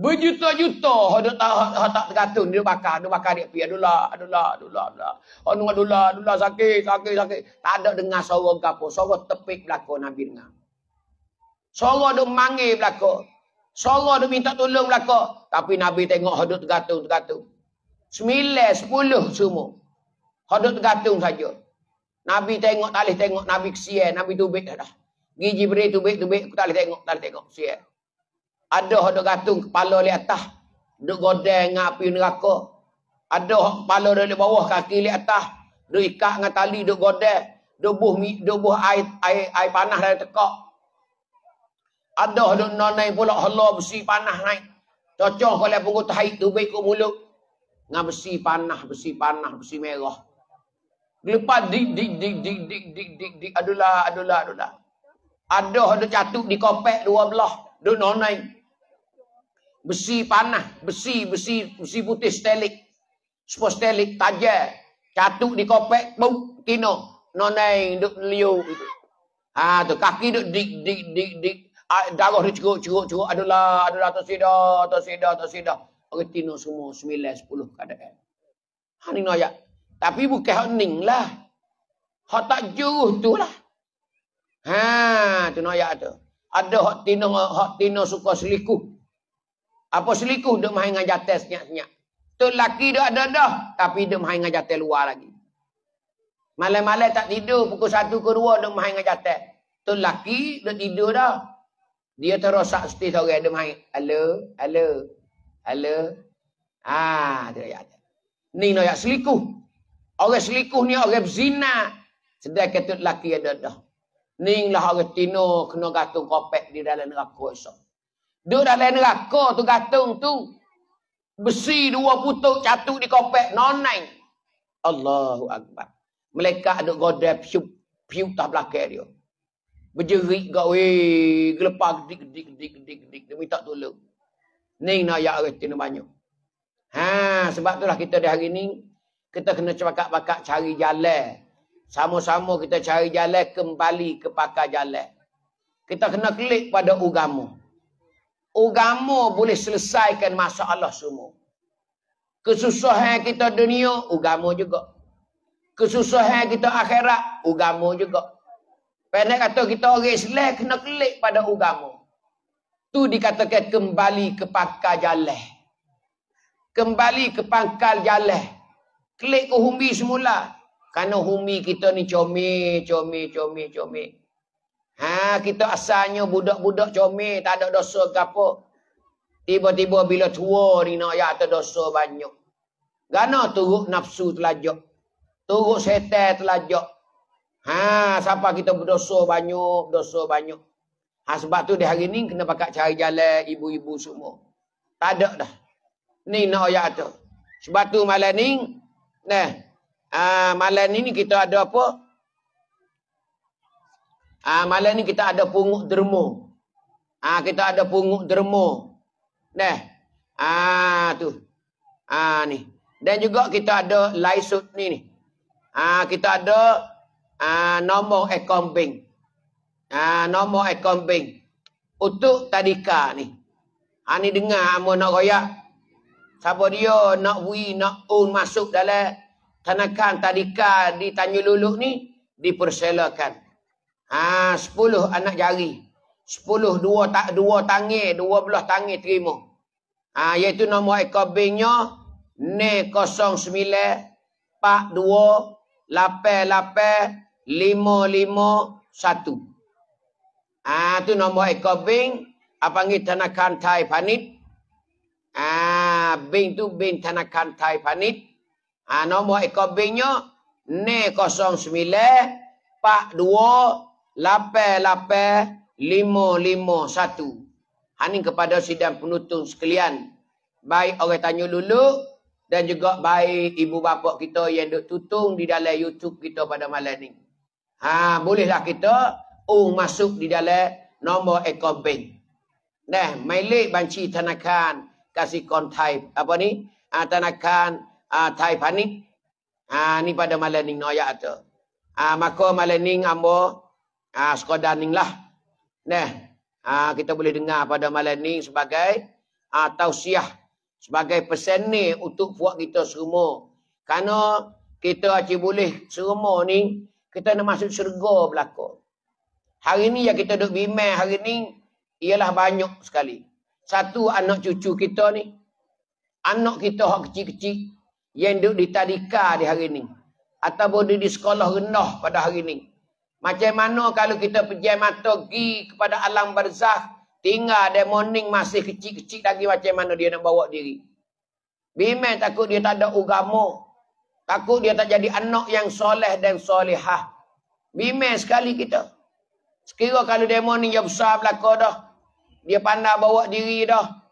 Berjuta-juta ada tak tak tergantung dia bakar, dia bakar dia pi adulah, adulah, adulah, adulah. Anu adulah, adulah sakit, sakit, sakit. Tak ada dengar suara gapo, suara tepik belako Nabi dengar. Suara dia manggil belako. Suara dia minta tolong belako. Tapi Nabi tengok hadut tergantung, tergantung. Sembilan, sepuluh semua. Hadut tergantung saja. Nabi tengok, tak boleh tengok. Nabi kesian, Nabi tubik dah. Gigi beri tubik, tubik. Aku tak boleh tengok, tak boleh tengok. Kesian. Ada yang duk gantung kepala di atas. Duk godeng dengan api neraka. Ada kepala di bawah kaki di atas. Duk ikat dengan tali duk godeng. Duk buh, duk buh air, air, air panas dari tekak. Ada duk nonai pula halau besi panas naik. Cocok oleh punggut haid tu baik ke mulut. Dengan besi panas, besi panas, besi merah. Lepas dik, dik, dik, dik, dik, dik, dik, dik, adulah, adulah, adulah. Ada duk catuk di kopek dua belah. Duk nonai besi panah, besi, besi, besi putih stelik. Sepuluh stelik, tajam. Catuk di kopek, bau, kino. Nonai, duk liu. Ha, tu kaki duk dik, dik, dik, dik. Darah dia curuk, curuk, curuk. Adalah, adalah, tersida, tersida, tersida. Orang tino semua, sembilan, sepuluh keadaan. Ha, ni noyak. Tapi bukan hak ning lah. Hak tak juruh tu lah. Ha, tu noyak tu. Ada hak tino, hak tino suka selikuh. Apa selikuh duk main dengan jatah senyap-senyap. Tu laki duk ada dah. Tapi duk main dengan jatah luar lagi. Malam-malam tak tidur. Pukul satu ke dua duk main dengan jatah. Tu laki duk tidur dah. Dia terosak setiap orang duk main. Halo, halo, halo. Ah, dia ayat. Ni nak selikuh. Orang selikuh ni orang berzina. Sedang kata laki ada dah. Ning lah orang tino kena gantung kopek di dalam neraka esok. Duduk dalam neraka tu gantung tu. Besi dua putuk catuk di kopek. Noneng. Allahu Akbar. Mereka ada godep piup tak belakang dia. Berjerit kat weh. Gelepar gedik gedik gedik gedik gedik. Dia minta tolong. Ning nak ya orang tino banyak. Ha, sebab itulah kita di hari ni kita kena cakap-bakak cari jalan sama-sama kita cari jalan kembali ke pakar jalan. Kita kena klik pada ugamu. Ugamu boleh selesaikan masalah semua. Kesusahan kita dunia, ugamu juga. Kesusahan kita akhirat, ugamu juga. Pendek kata kita orang Islam kena klik pada ugamu. Tu dikatakan kembali ke pakar jalan. Kembali ke pangkal jalan. Klik ke humbi semula. Karena humi kita ni comel, comel, comel, comel. Ha, kita asalnya budak-budak comel, tak ada dosa ke apa. Tiba-tiba bila tua ni nak ya ada dosa banyak. Gana turut nafsu telajak. Turut setan telajak. Ha, siapa kita berdosa banyak, dosa banyak. Ha, sebab tu di hari ni kena pakai cari jalan ibu-ibu semua. Tak ada dah. Ni nak ayat tu. Sebab tu malam ni, nah, Ah malam ni kita ada apa? Ah malam ni kita ada pungut derma. Ah kita ada pungut derma. Nah. Ah tu. Ah ni. Dan juga kita ada laisut ni ni. Ah kita ada ah nombor akaun bank. Ah nombor akaun bank untuk tadika ni. Ah ni dengar amo nak royak. Siapa dia nak wi nak un masuk dalam Tanakan tadika di Tanjung Luluk ni dipersilakan. Ha, sepuluh anak jari. Sepuluh dua tak dua tangi, dua belah tangi terima. Ha, iaitu ekor banknya ne kosong sembilan pak dua lapan lapan lima lima satu. Ah tu nombor ekor bank apa panggil tanakan Thai Panit. Ah bank tu bank tanakan Thai Panit. Ha, nombor ekor banknya ne 09 pak 2 88 551. Hani kepada sidang penutung sekalian. Baik orang tanya dulu dan juga baik ibu bapa kita yang duk tutung di dalam YouTube kita pada malam ni. Ha, bolehlah kita uh, masuk di dalam nombor ekor bank. Nah, milik banci tanakan kasih kontai apa ni? Ha, tanakan ah Thai panik. Ah ni pada malam ning noyak tu. Ah maka malam ning ambo ah sekadar ning lah. Nah, ah kita boleh dengar pada malam ning sebagai ah tausiah sebagai pesan ni untuk buat kita semua. Karena kita aci boleh semua ni kita nak masuk syurga belaka. Hari ni yang kita duduk bimbang hari ni ialah banyak sekali. Satu anak cucu kita ni. Anak kita hak kecil-kecil yang di tadika di hari ini. Ataupun di sekolah rendah pada hari ini. Macam mana kalau kita pejam mata pergi kepada alam barzah. Tinggal dia morning masih kecil-kecil lagi macam mana dia nak bawa diri. Bimbang takut dia tak ada agama. Takut dia tak jadi anak yang soleh dan solehah. Bimbang sekali kita. Sekira kalau dia morning dia besar belakang dah. Dia pandai bawa diri dah.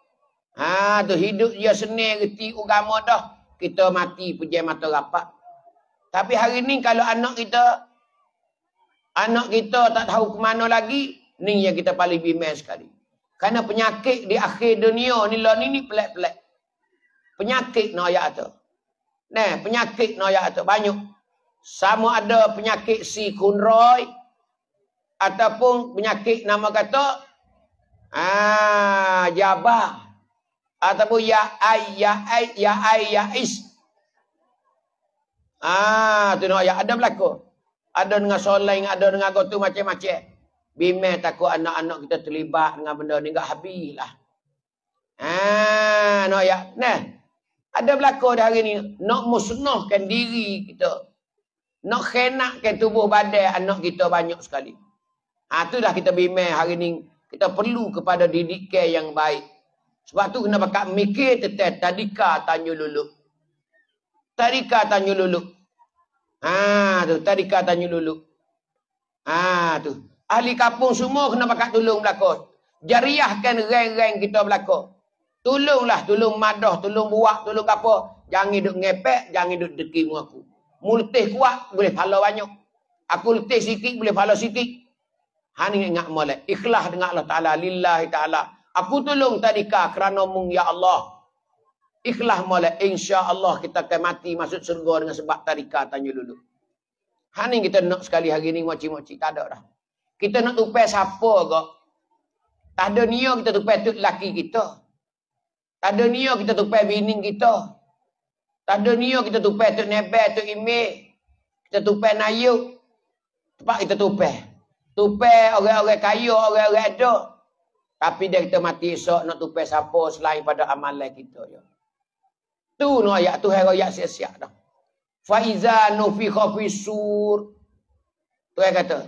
Ha tu hidup dia seni reti agama dah kita mati pergi mata rapat. Tapi hari ni kalau anak kita anak kita tak tahu ke mana lagi, ni yang kita paling bimbang sekali. Karena penyakit di akhir dunia ni lah ni ni pelik-pelik. Penyakit no ayat tu. Nah, penyakit no ayat tu banyak. Sama ada penyakit si kunroy ataupun penyakit nama kata ah jabah ataupun ya ai ya ai ya ai ya is ah tu nak ya ada berlaku ada dengan soling ada dengan gotu macam-macam bime takut anak-anak kita terlibat dengan benda ni enggak habislah Ha, no ya. Nah. Ada berlaku dah hari ni nak musnahkan diri kita. Nak khenakkan tubuh badan anak kita banyak sekali. Ha, itulah kita bimbing hari ni. Kita perlu kepada didikan yang baik. Sebab tu kena pakai mikir tetap tadika tanya lulu. Tadika tanya lulu. Ha, tu tadika tanya lulu. Ha, tu. Ahli kampung semua kena pakai tolong belakang. Jariahkan reng-reng kita belakang. Tolonglah, tolong madah, tolong buat, tolong apa. Jangan duduk ngepek, jangan duduk deki mu aku. Multih kuat, boleh pala banyak. Aku letih sikit, boleh pala sikit. Hani ingat molek. Ikhlas dengan Allah Ta'ala. Lillahi Ta'ala. Aku tolong tadika kerana mung ya Allah. Ikhlas molek. Insya Allah kita akan mati masuk surga dengan sebab tadika tanya dulu. Hani kita nak sekali hari ni moci-moci. Tak ada dah. Kita nak tupai siapa kok. Tak ada niat kita tupai tu laki kita. Tak ada niat kita tupai bini kita. Tak ada niat kita tupai tu nebel, tu email. Kita tupai nayuk. Tempat kita tupai. Tupai orang-orang kaya, orang-orang ada. Tapi dia kita mati esok nak tupai siapa selain pada amalan kita. Ya. Tu no ayat tu hero ayat siap-siap dah. Faiza nufikha fi. Tu ayat kata.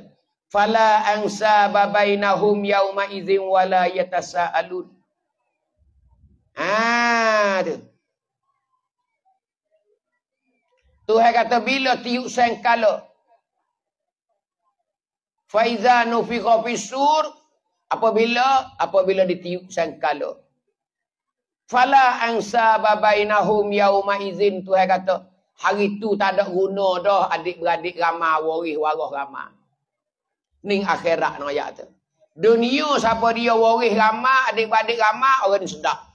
Fala ansa babainahum yauma idzin wala yatasaalun. Ha tu. Tuhan kata bila tiup sengkala. Faiza nufikha fisur apabila apabila ditiup sengkala. Fala angsa babainahum yauma izin Tuhan kata hari tu tak ada guna dah adik-beradik ramai waris waris ramai. Ning akhirat ayat tu. Dunia siapa dia waris ramai adik-beradik ramai orang sedap.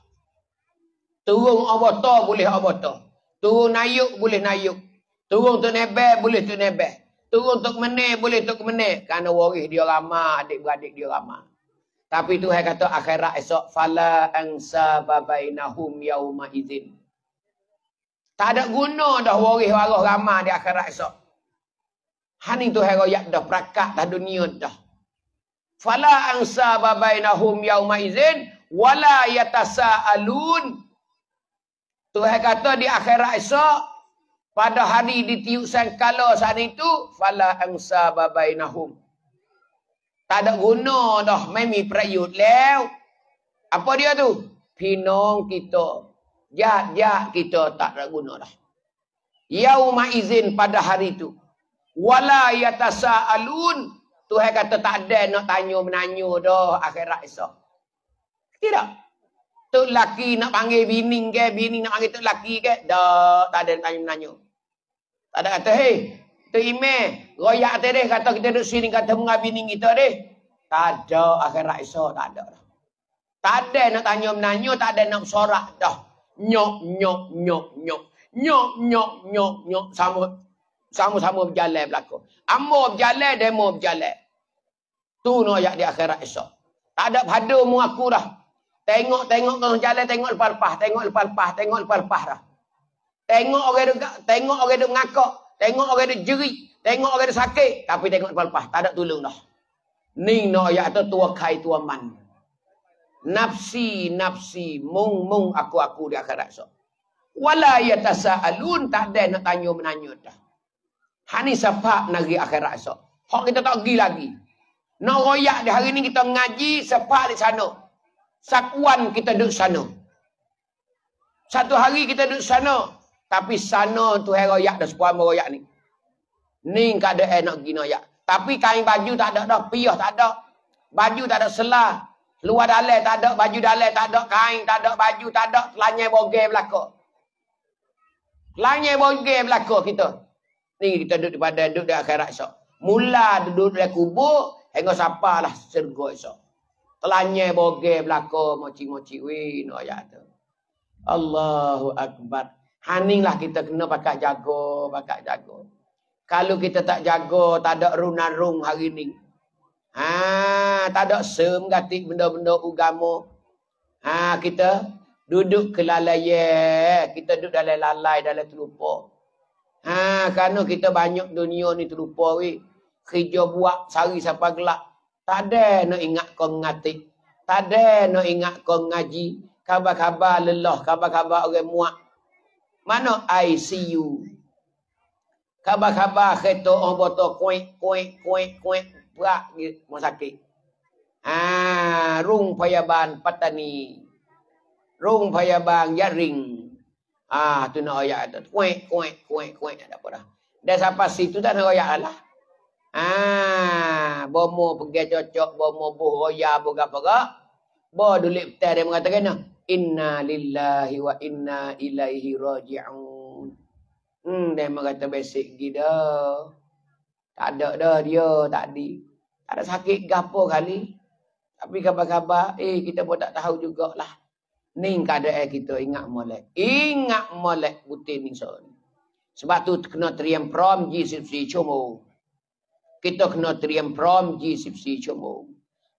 Turun abata boleh abata. Turun nayuk boleh nayuk. Turun tu nebel boleh tu nebel. Turun tu meneh boleh tu meneh. Kerana waris dia ramah, adik-beradik dia ramah. Tapi tu Tuhan kata akhirat esok. Fala angsa babainahum yauma izin. Tak ada guna dah waris waris ramah di akhirat esok. Hani tu Tuhan royak dah perakat dah dunia dah. Fala angsa babainahum yauma izin. Wala yatasa'alun. Tuhan kata di akhirat esok pada hari ditiup sangkala saat itu fala angsa babainahum. Tak ada guna dah memi prayut lew. Apa dia tu? Pinong kita. Jat-jat kita tak ada guna dah. Yauma izin pada hari itu. Wala yatasaalun. Tuhan kata tak ada nak tanya menanya dah akhirat esok. Tidak. Tok laki nak panggil bini ke, bini nak panggil tok laki ke, dah tak ada tanya menanya. Tak ada kata, hei, tu email, royak tu deh, kata kita duduk sini, kata menga bini kita deh. Tak ada akhirat esok, tak ada. Tak ada nak tanya menanya, tak ada nak sorak dah. Nyok, nyok, nyok, nyok. Nyok, nyok, nyok, nyok. Sama, sama-sama berjalan berlaku. Ambo berjalan, demo berjalan. Tu no yak di akhirat esok. Tak ada pada mu aku dah. Tengok-tengok kau jalan tengok lepas-lepas, tengok lepas-lepas, tengok lepas-lepas dah. Tengok orang duk tengok orang duk ngakak, tengok orang duk jerit, tengok orang duk sakit, tapi tengok lepas-lepas, tak ada tolong dah. Ni no ya tu tua kai tua man. Nafsi nafsi mung mung aku aku di akhirat so. Wala yatasaalun tak ada nak tanya menanya dah. Hani nak pergi akhirat so. Hak kita tak pergi lagi. Nak royak di hari ni kita ngaji sepak di sana. Sakuan kita duduk sana. Satu hari kita duduk sana. Tapi sana tu hai royak dah sepuan royak ni. Ni keadaan nak pergi royak. Tapi kain baju tak ada dah. Piyah tak ada. Baju tak ada selah. Luar dalai tak ada. Baju dalai tak ada. Kain tak ada. Baju tak ada. Telanya bogey belakang. Telanya bogey belakang kita. Ni kita duduk pada duduk di akhirat esok. Mula duduk di kubur. Hingga siapa lah esok. Telanya boge belaka moci-moci wi no ayat tu. Allahu akbar. Haninglah kita kena pakai jago, pakai jago. Kalau kita tak jago, tak ada runan rung hari ni. Ha, tak ada sem gatik benda-benda agama. Ha, kita duduk kelalaian, kita duduk dalam lalai, dalam terlupa. Ha, kerana kita banyak dunia ni terlupa wi. Kerja buat sehari sampai gelap. Tak ada nak ingat kau ngati. Tak ada nak ingat kau ngaji. Khabar-khabar lelah. Khabar-khabar orang muak. Mana ICU? Khabar-khabar kereta orang botol kuih, kuih, kuih, kuih. Berak rumah sakit. Ah, rung payaban patani. Rung payaban yaring. Ah, tu nak ayat tu. Kuih, kuih, kuih, kuih. Tak apa dah. Dah sampai situ tak nak ayat lah. Ah, bomo pergi cocok, bomo buh roya, apa Bo dulik betul dia mengatakan, Inna lillahi wa inna ilaihi raji'un. Hmm, dia mengata basic gida. Tak ada dah dia, tak ada. Tak ada sakit gapo kali. Tapi khabar-khabar, eh kita pun tak tahu jugalah. Ni keadaan kita ingat molek. Ingat molek butin ni so. Sebab tu kena teriam prom G14 cuma. Kita kena teriam prom G14 cuma.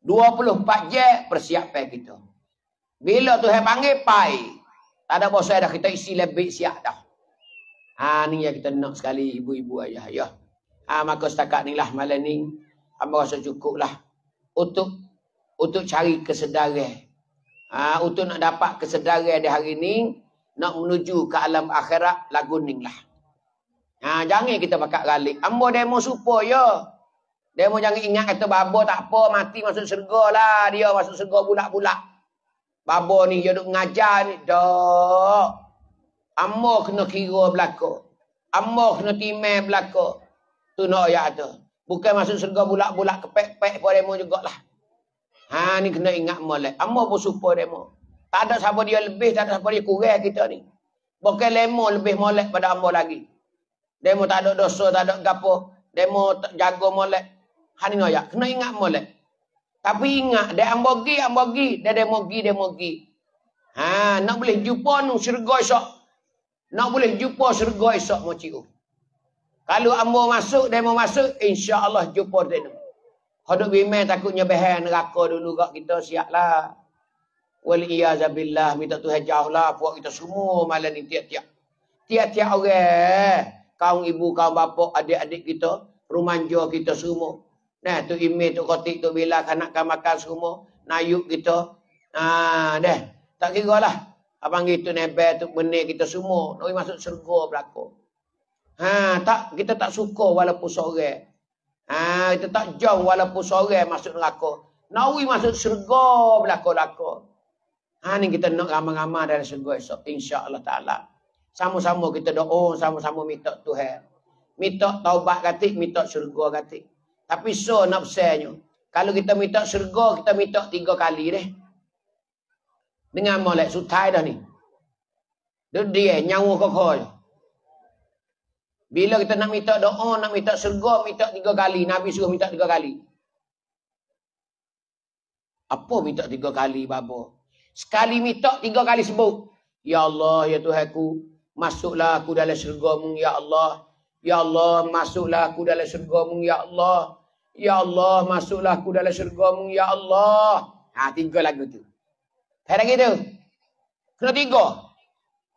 24 je persiapan kita. Bila tu hai panggil pai. Tak ada bosan dah kita isi lebih siap dah. Ha ni yang kita nak sekali ibu-ibu ayah ya. Ha maka setakat ni lah malam ni hamba rasa cukup lah untuk untuk cari kesedaran. Ha untuk nak dapat kesedaran di hari ni nak menuju ke alam akhirat lagu ning lah. Ha jangan kita bakal galik. Ambo demo supo ya. Demo jangan ingat kata babo tak apa mati masuk syurga lah dia masuk syurga bulat-bulat. Babo ni dia duk ngajar ni. Dak. Ammo kena kira belaka. Ammo kena timai belaka. Tu nak ayat tu. Bukan masuk surga bulak-bulak kepek-pek pun demo jugalah. Ha ni kena ingat molek. Pun supo demo. Tak ada siapa dia lebih, tak ada siapa dia kurang kita ni. Bukan lemo lebih molek pada ambo lagi. Demo tak ada dosa, tak ada gapo. Demo jaga molek. Ha ni ayat. Kena ingat molek. Tapi ingat, dia ambogi, ambogi. Dia demogi, demogi. Ha, nak boleh jumpa nu syurga esok. Nak boleh jumpa syurga esok cium. Kalau ambo masuk, mau masuk, insya Allah jumpa dia nu. Haduk bimai takutnya behan neraka dulu kak kita siaplah. Wal iyazabillah minta Tuhan jauhlah puak kita semua malam ni tiap-tiap. Tiap-tiap orang, kaum ibu, kaum bapa, adik-adik kita, rumanja kita semua. Nah, tu email tu kotik tu bila kanak makan semua. Nayuk kita. Ah, deh. Tak kira lah. Abang gitu nebel tu benih kita semua. Nak masuk surga berlaku. Ha, tak kita tak suka walaupun sore. Ha, kita tak jauh walaupun sore masuk neraka. Nak masuk surga berlaku-laku. Ha, ni kita nak ramai-ramai dalam surga esok. InsyaAllah ta'ala. Sama-sama kita doa, sama-sama minta Tuhan. Minta taubat katik, minta surga katik. Tapi so nafsanya. Kalau kita minta syurga, kita minta tiga kali deh. Dengan molek sutai dah ni. Dia dia nyawa kokol. Bila kita nak minta doa, nak minta syurga, minta tiga kali. Nabi suruh minta tiga kali. Apa minta tiga kali, babo? Sekali minta, tiga kali sebut. Ya Allah, ya Tuhanku, masuklah aku dalam syurga Ya Allah. Ya Allah, masuklah aku dalam syurga Ya Allah. Ya Allah, masuklah aku dalam syurgamu. Ya Allah. Ha, tiga lagu tu. Tak lagi tu. Kena tiga.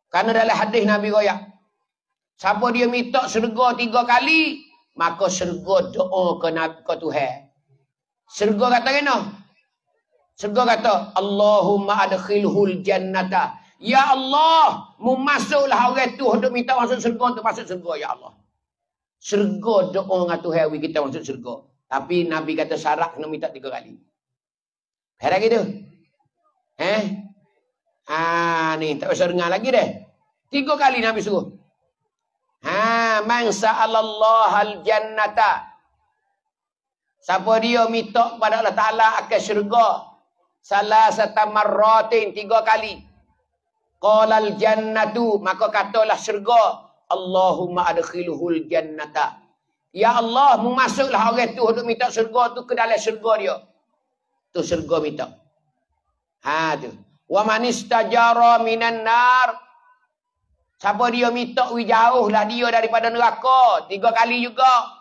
Karena dalam hadis Nabi Goyak. Siapa dia minta syurga tiga kali, maka syurga doa ke, ke Tuhan. Syurga kata kena. Syurga kata, Allahumma adkhilhul jannata. Ya Allah, mu masuklah orang tu untuk minta masuk syurga untuk masuk syurga, Ya Allah. Syurga doa dengan Tuhan, kita masuk syurga. Tapi Nabi kata syarat kena minta tiga kali. Heran gitu. Eh? Ha ni tak usah dengar lagi deh. Tiga kali Nabi suruh. Ha man sa'alallah al-jannata. Siapa dia minta kepada Allah Taala akan syurga. Salah satu marratin tiga kali. Qala al-jannatu maka katalah syurga. Allahumma adkhilhul jannata. Ya Allah, mu masuklah orang tu untuk minta syurga tu ke dalam syurga dia. Tu syurga minta. Ha tu. Wa man istajara minan nar. Siapa dia minta wi jauhlah dia daripada neraka. Tiga kali juga.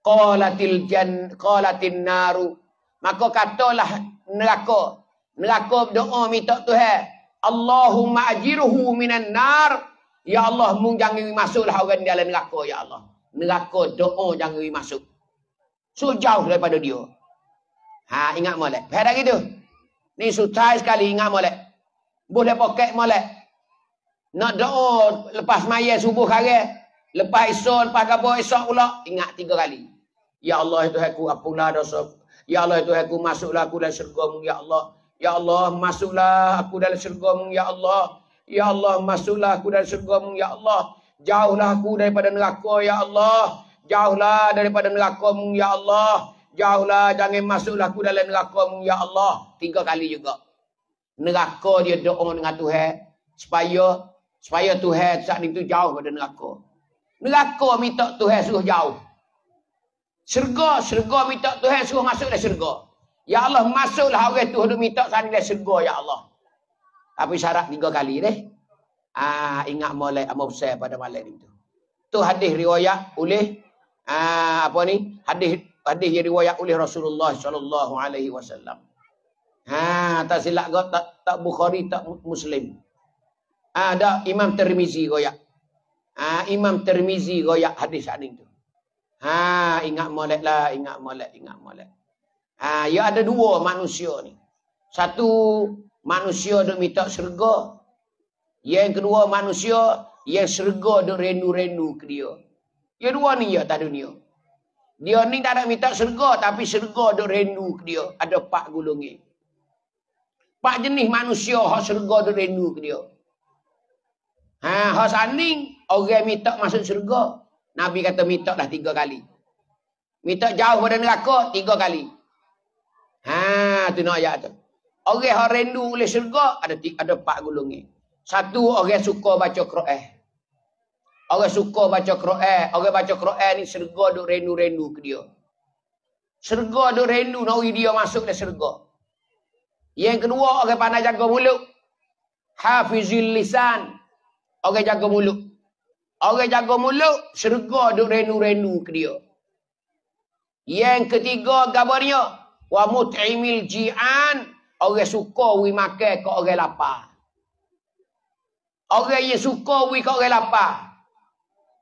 Qalatil jan qalatin naru. Maka katalah neraka. Neraka berdoa minta Tuhan. Allahumma ajirhu minan nar. Ya Allah, mu jangan masuklah orang dalam neraka ya Allah neraka doa jangan masuk. So jauh daripada dia. Ha ingat molek. Pada gitu. Ni sutai sekali ingat molek. Boleh poket molek. Nak doa lepas maya subuh kare. Lepas esok, lepas gapo esok pula. Ingat tiga kali. Ya Allah itu aku apalah dosa. Ya Allah itu aku masuklah aku dalam syurga Ya Allah. Ya Allah masuklah aku dalam syurga Ya Allah. Ya Allah masuklah aku dalam syurga Ya Allah. Jauhlah aku daripada neraka Ya Allah. Jauhlah daripada neraka Ya Allah. Jauhlah jangan masuklah aku dalam neraka Ya Allah. Tiga kali juga. Neraka dia doa dengan Tuhan. Supaya supaya Tuhan saat itu jauh pada neraka. Neraka minta Tuhan suruh jauh. Syurga, syurga minta Tuhan suruh masuk dalam syurga. Ya Allah masuklah orang tu hendak minta sana dalam syurga ya Allah. Tapi syarat tiga kali deh. Ah ingat molek amal besar pada malam itu. Tu hadis riwayat oleh ah apa ni? Hadis hadis yang riwayat oleh Rasulullah sallallahu alaihi wasallam. Ha, tak silap kau tak, tak Bukhari tak Muslim. Ah, ada Imam Tirmizi goyak. Ah, Imam Tirmizi goyak hadis hadis itu. Ha, ingat molek lah, ingat molek, ingat molek. Ha, ya ada dua manusia ni. Satu manusia duk minta syurga. Yang kedua manusia yang syurga duk rendu-rendu ke dia. Ya dua ni ya tak dunia. Dia ni tak ada minta syurga tapi syurga duk rendu ke dia. Ada empat gulungi. Empat jenis manusia hak syurga duk rendu ke dia. Ha, hak saning orang minta masuk syurga. Nabi kata minta dah tiga kali. Minta jauh pada neraka tiga kali. Ha, tu nak ayat tu. Orang yang rindu oleh syurga ada ada empat golongan. Satu orang suka baca Quran. Orang suka baca Quran, orang baca Quran ni syurga duk rindu-rindu ke dia. Syurga duk rindu nak dia masuk ke syurga. Yang kedua orang pandai jaga mulut. Hafizul lisan. Orang jaga mulut. Orang jaga mulut, syurga duk renu-renu ke dia. Yang ketiga gambarnya, wa mut'imil ji'an, orang suka wi makan ke orang lapar. Orang yang suka wi ke orang lapar.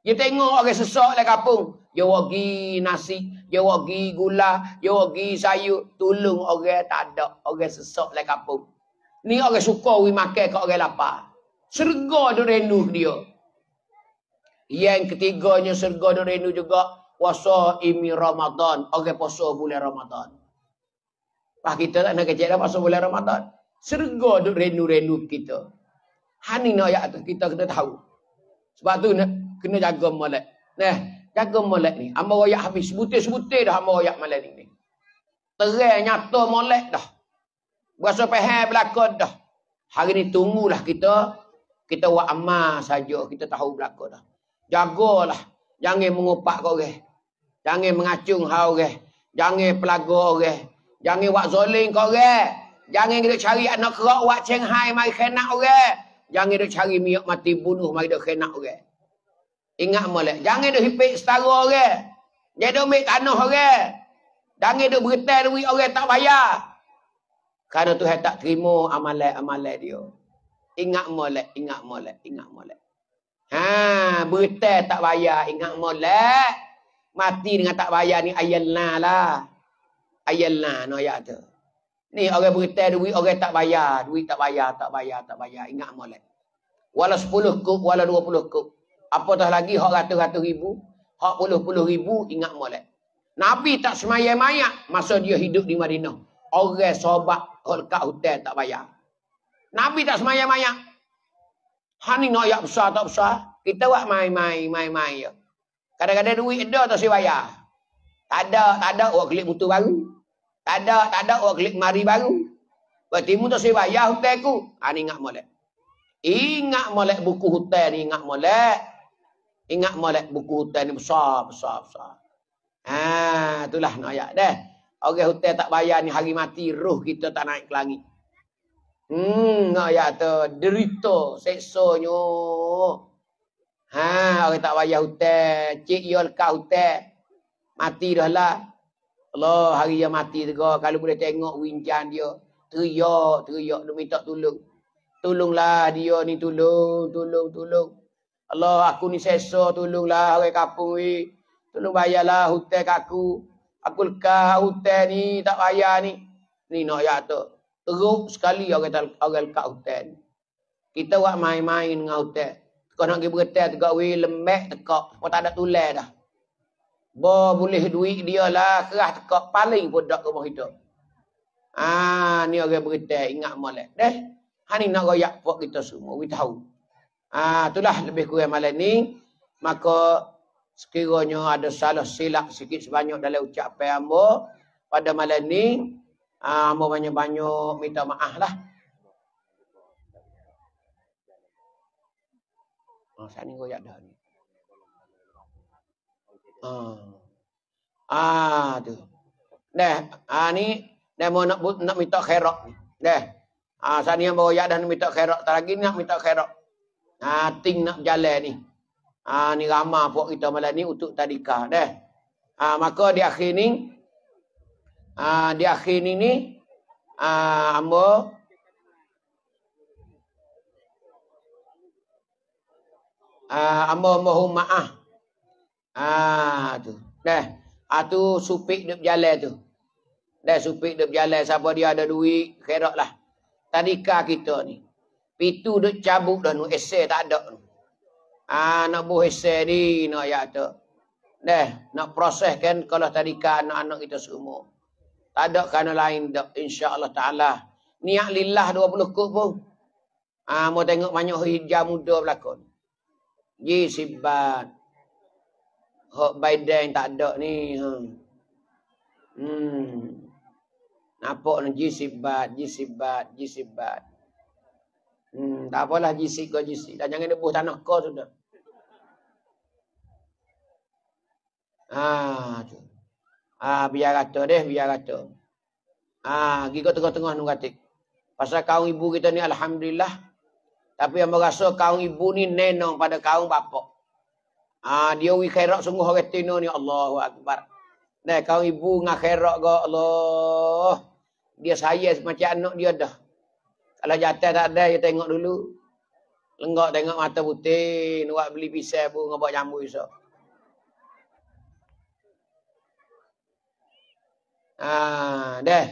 Dia tengok orang sesak dalam kampung, dia wagi nasi, dia wagi gula, dia wagi sayur, tolong orang tak ada, orang sesak dalam kampung. Ni orang suka wi makan ke orang lapar. Syurga duk renu ke dia. Yang ketiganya surga dan rindu juga puasa imi Ramadan. Orang puasa bulan Ramadan. Pak kita tak nak kecil dah puasa bulan Ramadan. Surga dan rindu-rindu kita. Hani nak ayat tu kita kena tahu. Sebab tu nak kena jaga molek. Nah, jaga molek ni. Amal ayat habis. Sebutir-sebutir dah amal ayat malam ni. Terang nyata molek dah. Berasa pahal belakang dah. Hari ni tunggulah kita. Kita buat amal saja. Kita tahu belakang dah. Jagalah. Jangan mengupak kau orang. Jangan mengacung hau orang. Jangan pelaga orang. Jangan buat zoling orang. Jangan kita cari anak kerak buat ceng hai mari khenak orang. Jangan kita cari miak mati bunuh mari dia khenak orang. Ingat molek. Jangan dia hipik setara orang. Jangan dia ambil tanah orang. Jangan dia berita duit orang tak bayar. Kerana Tuhan tak terima amalan-amalan dia. Ingat molek, ingat molek, ingat molek. Ha, berita tak bayar ingat molek. Mati dengan tak bayar ni ayalna lah. Ayalna no ya tu. Ni orang berita duit orang tak bayar, duit tak bayar, tak bayar, tak bayar, ingat molek. Walau 10 kub, walau 20 kub. Apatah lagi hak ratus-ratus ribu, hak puluh-puluh ribu ingat molek. Nabi tak semaya-maya masa dia hidup di Madinah. Orang sobat kat hotel tak bayar. Nabi tak semaya-maya. Hani nak yak besar tak besar. Kita buat main-main, main-main je. Kadang-kadang duit ada tak saya bayar. Tak ada, tak ada orang klik mutu baru. Tak ada, tak ada orang klik mari baru. Berarti mu tak saya bayar hotel ku. Ha ni ingat molek. Ingat molek buku hotel ni, ingat molek. Ingat molek buku hotel ni besar, besar, besar. Ha, itulah nak ayat dah. Orang hotel tak bayar ni hari mati, roh kita tak naik ke langit. Hmm, nak ya tu derita seksonyo. Ha, orang tak bayar hutang, cik yo lekat hutang. Mati dah lah. Allah hari dia mati juga kalau boleh tengok winjan dia. Teriak, teriak dia minta tolong. Tolonglah dia ni tolong, tolong, tolong. Allah aku ni seksa tolonglah orang kampung ni. Tolong bayarlah hutang aku. Aku lekat hutang ni tak bayar ni. Ni nak ya tu teruk sekali orang orang lekat hutan. Kita buat main-main dengan hotel. Kau nak pergi berhotel tegak weh lembek tekak. Kau tak ada tulis dah. Bo boleh duit dia lah. Kerah tekak paling tak rumah kita. Ah, ni orang berhotel. Ingat molek. Deh. Hani nak royak buat kita semua. We tahu. Ah, itulah lebih kurang malam ni. Maka sekiranya ada salah silap sikit sebanyak dalam ucapan hamba pada malam ni. Ah, hamba banyak-banyak minta maaf lah. Ha, saat ni royak dah ni. Ah. Ah tu. Dah, ah ni dah mau nak nak minta khairat. Dah. Ah saat ni yang royak dah nak minta khairat, lagi nak minta khairat. Ah ting nak jalan ni. Ah ni ramah puak kita malam ni untuk tadika dah. Ah maka di akhir ni ah di akhir ni ni ah ambo Ah, amba mohon maaf. Ah tu. Dah. Ah tu supik duk jalan tu. Dah supik duk jalan siapa dia ada duit, khairat lah. Tadika kita ni. Pitu duk cabut dah nu esai tak ada. Ah nak buh esai ni nak ya tu. Dah, nak proses kan kalau tadika anak-anak kita semua. Tak ada kerana lain dak insya-Allah taala. Niat lillah 20 kut pun. Ah mau tengok banyak hijau muda berlakon. Ji sibat. Hak Biden tak ada ni. Hmm. hmm. Nampak ni ji sibat, ji sibat, ji sibat. Hmm, tak apalah ji sik kau ji sik. Dah jangan debuh tanah kau sudah. Ah, tu. Ah, biar kata deh, biar kata. Ah, gigi tengah-tengah nu katik. Pasal kaum ibu kita ni alhamdulillah tapi yang merasa kaum ibu ni nenong pada kaum bapa. Ah dia wi khairat sungguh orang tino ni Allahu akbar. Nah kaum ibu ngah khairat go Allah. Dia saya macam anak dia dah. Kalau jatuh tak ada dia tengok dulu. Lenggak tengok mata putih, nak beli pisau pun ngobak jambu iso. Ah, dah.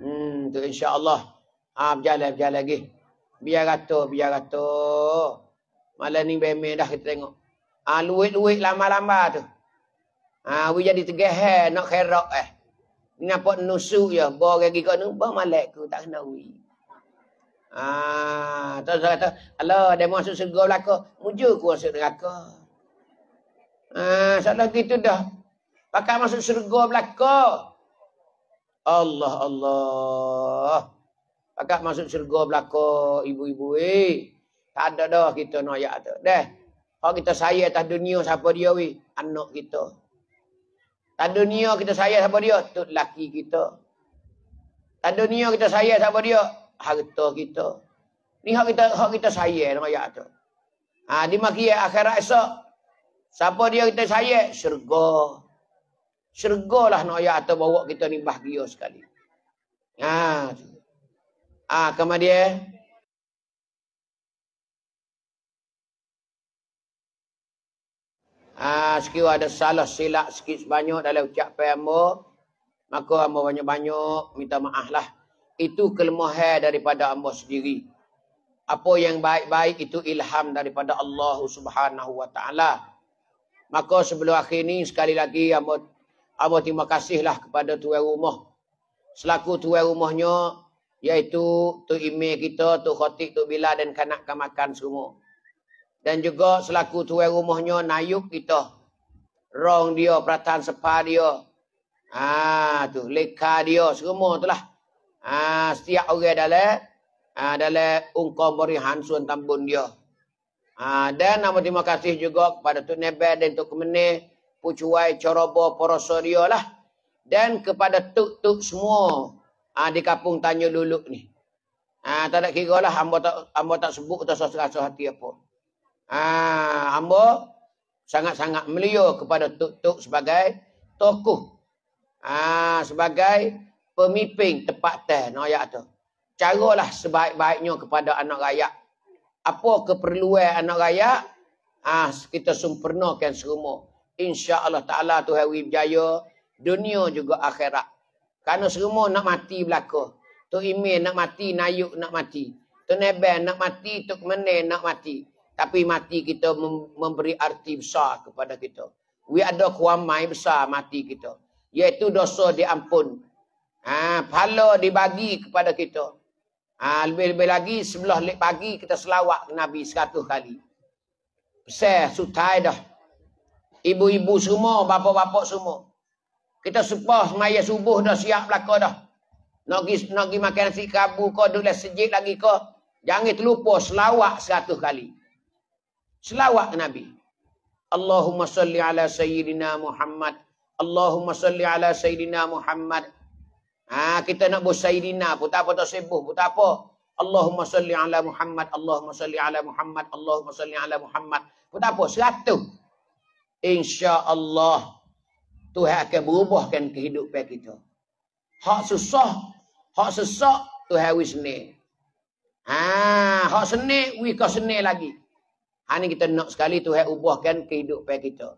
Hmm, tu insya-Allah. Ah, berjalan berjalan lagi. Biar kata, biar kata. Malam ni beme dah kita tengok. Ah ha, luit-luit lama-lama tu. Ah ha, we jadi tegeh nak kherak eh. Ni nampak nusuk ya, bawa gigi kau nu, bawa malek ku tak kena wi. Ah, tu saya kata, Allah dia masuk surga belaka, muju ku masuk neraka. Ah, salah gitu dah. Pakai masuk surga belaka. Allah Allah. Agak masuk syurga belaka ibu-ibu eh. Tak ada dah kita ayat tu. Dah. Kalau kita sayang atas dunia siapa dia weh? Anak kita. Tak dunia kita sayang siapa dia? Tu laki kita. Tak dunia kita sayang siapa dia? Harta kita. Ni hak kita hak kita sayang nak ayat tu. Ha, di maki akhirat esok. Siapa dia kita sayang? Syurga. Syurga lah nak ayat tu bawa kita ni bahagia sekali. Ha. Ah, kemudian Ah, sekiranya ada salah silap sikit sebanyak dalam ucapan hamba, maka hamba banyak-banyak minta maaf lah. Itu kelemahan daripada hamba sendiri. Apa yang baik-baik itu ilham daripada Allah Subhanahu Wa Taala. Maka sebelum akhir ini sekali lagi hamba hamba terima kasihlah kepada tuan rumah. Selaku tuan rumahnya Iaitu tu email kita, tu khotik, tu bila dan kanak makan semua. Dan juga selaku tuan rumahnya nayuk kita. Rong dia, peratan sepa dia. Ah tu, leka dia, semua tu lah. Ah setiap orang dalam ah dalam ungkam berihan sun tambun dia. Ah dan nama terima kasih juga kepada tu Nebel dan tu Kemene, Pucuai, Corobo, Poroso dia lah. Dan kepada tuk-tuk semua Ah di kampung tanya dulu ni. Ah tak ada kira lah hamba tak hamba tak sebut atau rasa hati apa. Ah hamba sangat-sangat melia kepada tok-tok sebagai tokoh. Ah sebagai pemimpin tepat teh no ayat tu. Caralah sebaik-baiknya kepada anak rakyat. Apa keperluan anak rakyat? Ah kita sempurnakan semua. Insya-Allah taala Tuhan berjaya dunia juga akhirat. Kerana semua nak mati belaka. Tu email nak mati, nayuk nak mati. Tu Teneben nak mati, tuk mene nak mati. Tapi mati kita memberi arti besar kepada kita. We ada kuamai besar mati kita. Iaitu dosa diampun. Ha, pahala dibagi kepada kita. Ha, lebih-lebih lagi sebelah pagi kita selawat Nabi seratus kali. Besar, sutai dah. Ibu-ibu semua, bapa-bapa semua. Kita sepah semaya subuh dah siap belakang dah. Nak pergi, nak pergi makan nasi kabu kau duduk sejik lagi kau. Jangan terlupa selawat seratus kali. Selawat Nabi. Allahumma salli ala Sayyidina Muhammad. Allahumma salli ala Sayyidina Muhammad. Ha, kita nak buat Sayyidina pun tak apa tak sebuh pun tak apa. Allahumma salli ala Muhammad. Allahumma salli ala Muhammad. Allahumma salli ala Muhammad. Pun tak apa. Seratus. InsyaAllah. Tuhan akan berubahkan kehidupan kita. Hak susah, hak sesak tu hari seni. Ha, hak seni, wi kau seni lagi. Ha ni kita nak sekali tu hai ubahkan kehidupan kita.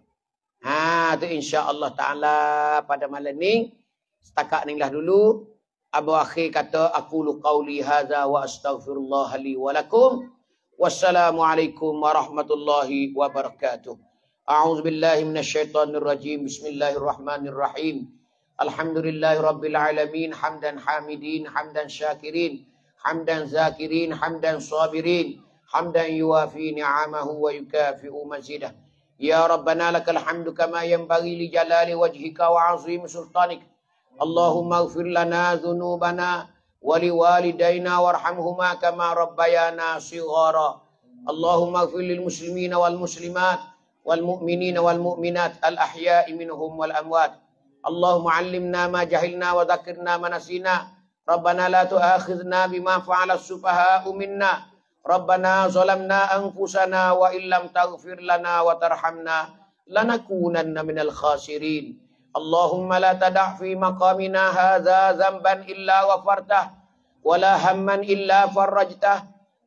Ha tu insya-Allah taala pada malam ni setakat ni lah dulu. Abu Akhir kata aku lu qauli hadza wa astaghfirullah li wa lakum. Wassalamualaikum warahmatullahi wabarakatuh. A'udzu billahi minasyaitonir rajim. Bismillahirrahmanirrahim. Alhamdulillahi Rabbil Alamin Hamdan Hamidin Hamdan Syakirin Hamdan Zakirin Hamdan Sabirin حمدا يوافي نعمه ويكافئ مزيده. يا ربنا لك الحمد كما ينبغي لجلال وجهك وعظيم سلطانك. اللهم اغفر لنا ذنوبنا ولوالدينا وارحمهما كما ربيانا صغارا. اللهم اغفر للمسلمين والمسلمات والمؤمنين والمؤمنات الأحياء منهم والأموات. اللهم علمنا ما جهلنا وذكرنا ما نسينا. ربنا لا تؤاخذنا بما فعل السفهاء منا. ربنا ظلمنا أنفسنا وإن لم تغفر لنا وترحمنا لنكونن من الخاسرين. اللهم لا تدع في مقامنا هذا ذنبا إلا غفرته ولا هما إلا فرجته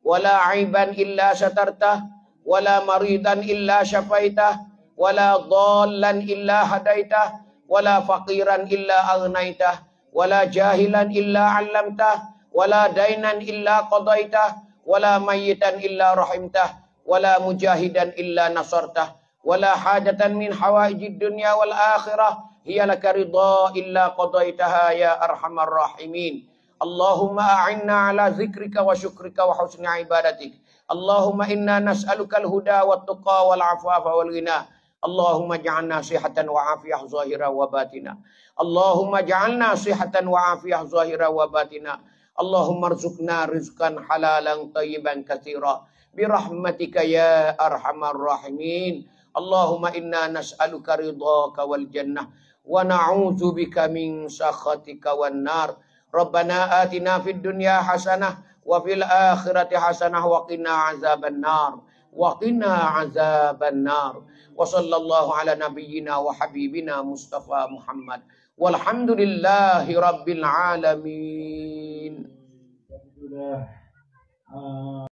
ولا عيبا إلا سترته ولا مريضا إلا شفيته ولا ضالا إلا هديته wala faqiran illa agnaitah wala jahilan illa 'allamtah wala dainan illa qadaitah wala mayyitan illa rahimtah wala mujahidan illa nasartah wala hajatan min hawaijid dunya wal akhirah hiya laka ridha illa qadaitaha ya arhamar rahimin. Allahumma a'inna ala zikrika wa syukrika wa husni ibadatik. Allahumma inna nas'alukal huda wa tuqa wal afafa wal ghina. Allahumma ja'alna sihatan wa afiyah zahira wa batina. Allahumma ja'alna sihatan wa afiyah zahira wa batina. اللهم ارزقنا رزقا حلالا طيبا كثيرا. برحمتك يا أرحم الراحمين. اللهم إنا نسألك رضاك والجنة ونعوذ بك من سخطك والنار. ربنا آتنا في الدنيا حسنة وفي الآخرة حسنة وقنا عذاب النار. وقنا عذاب النار. وصلى الله على نبينا وحبيبنا مصطفى محمد. Walhamdulillahi Rabbil Alamin.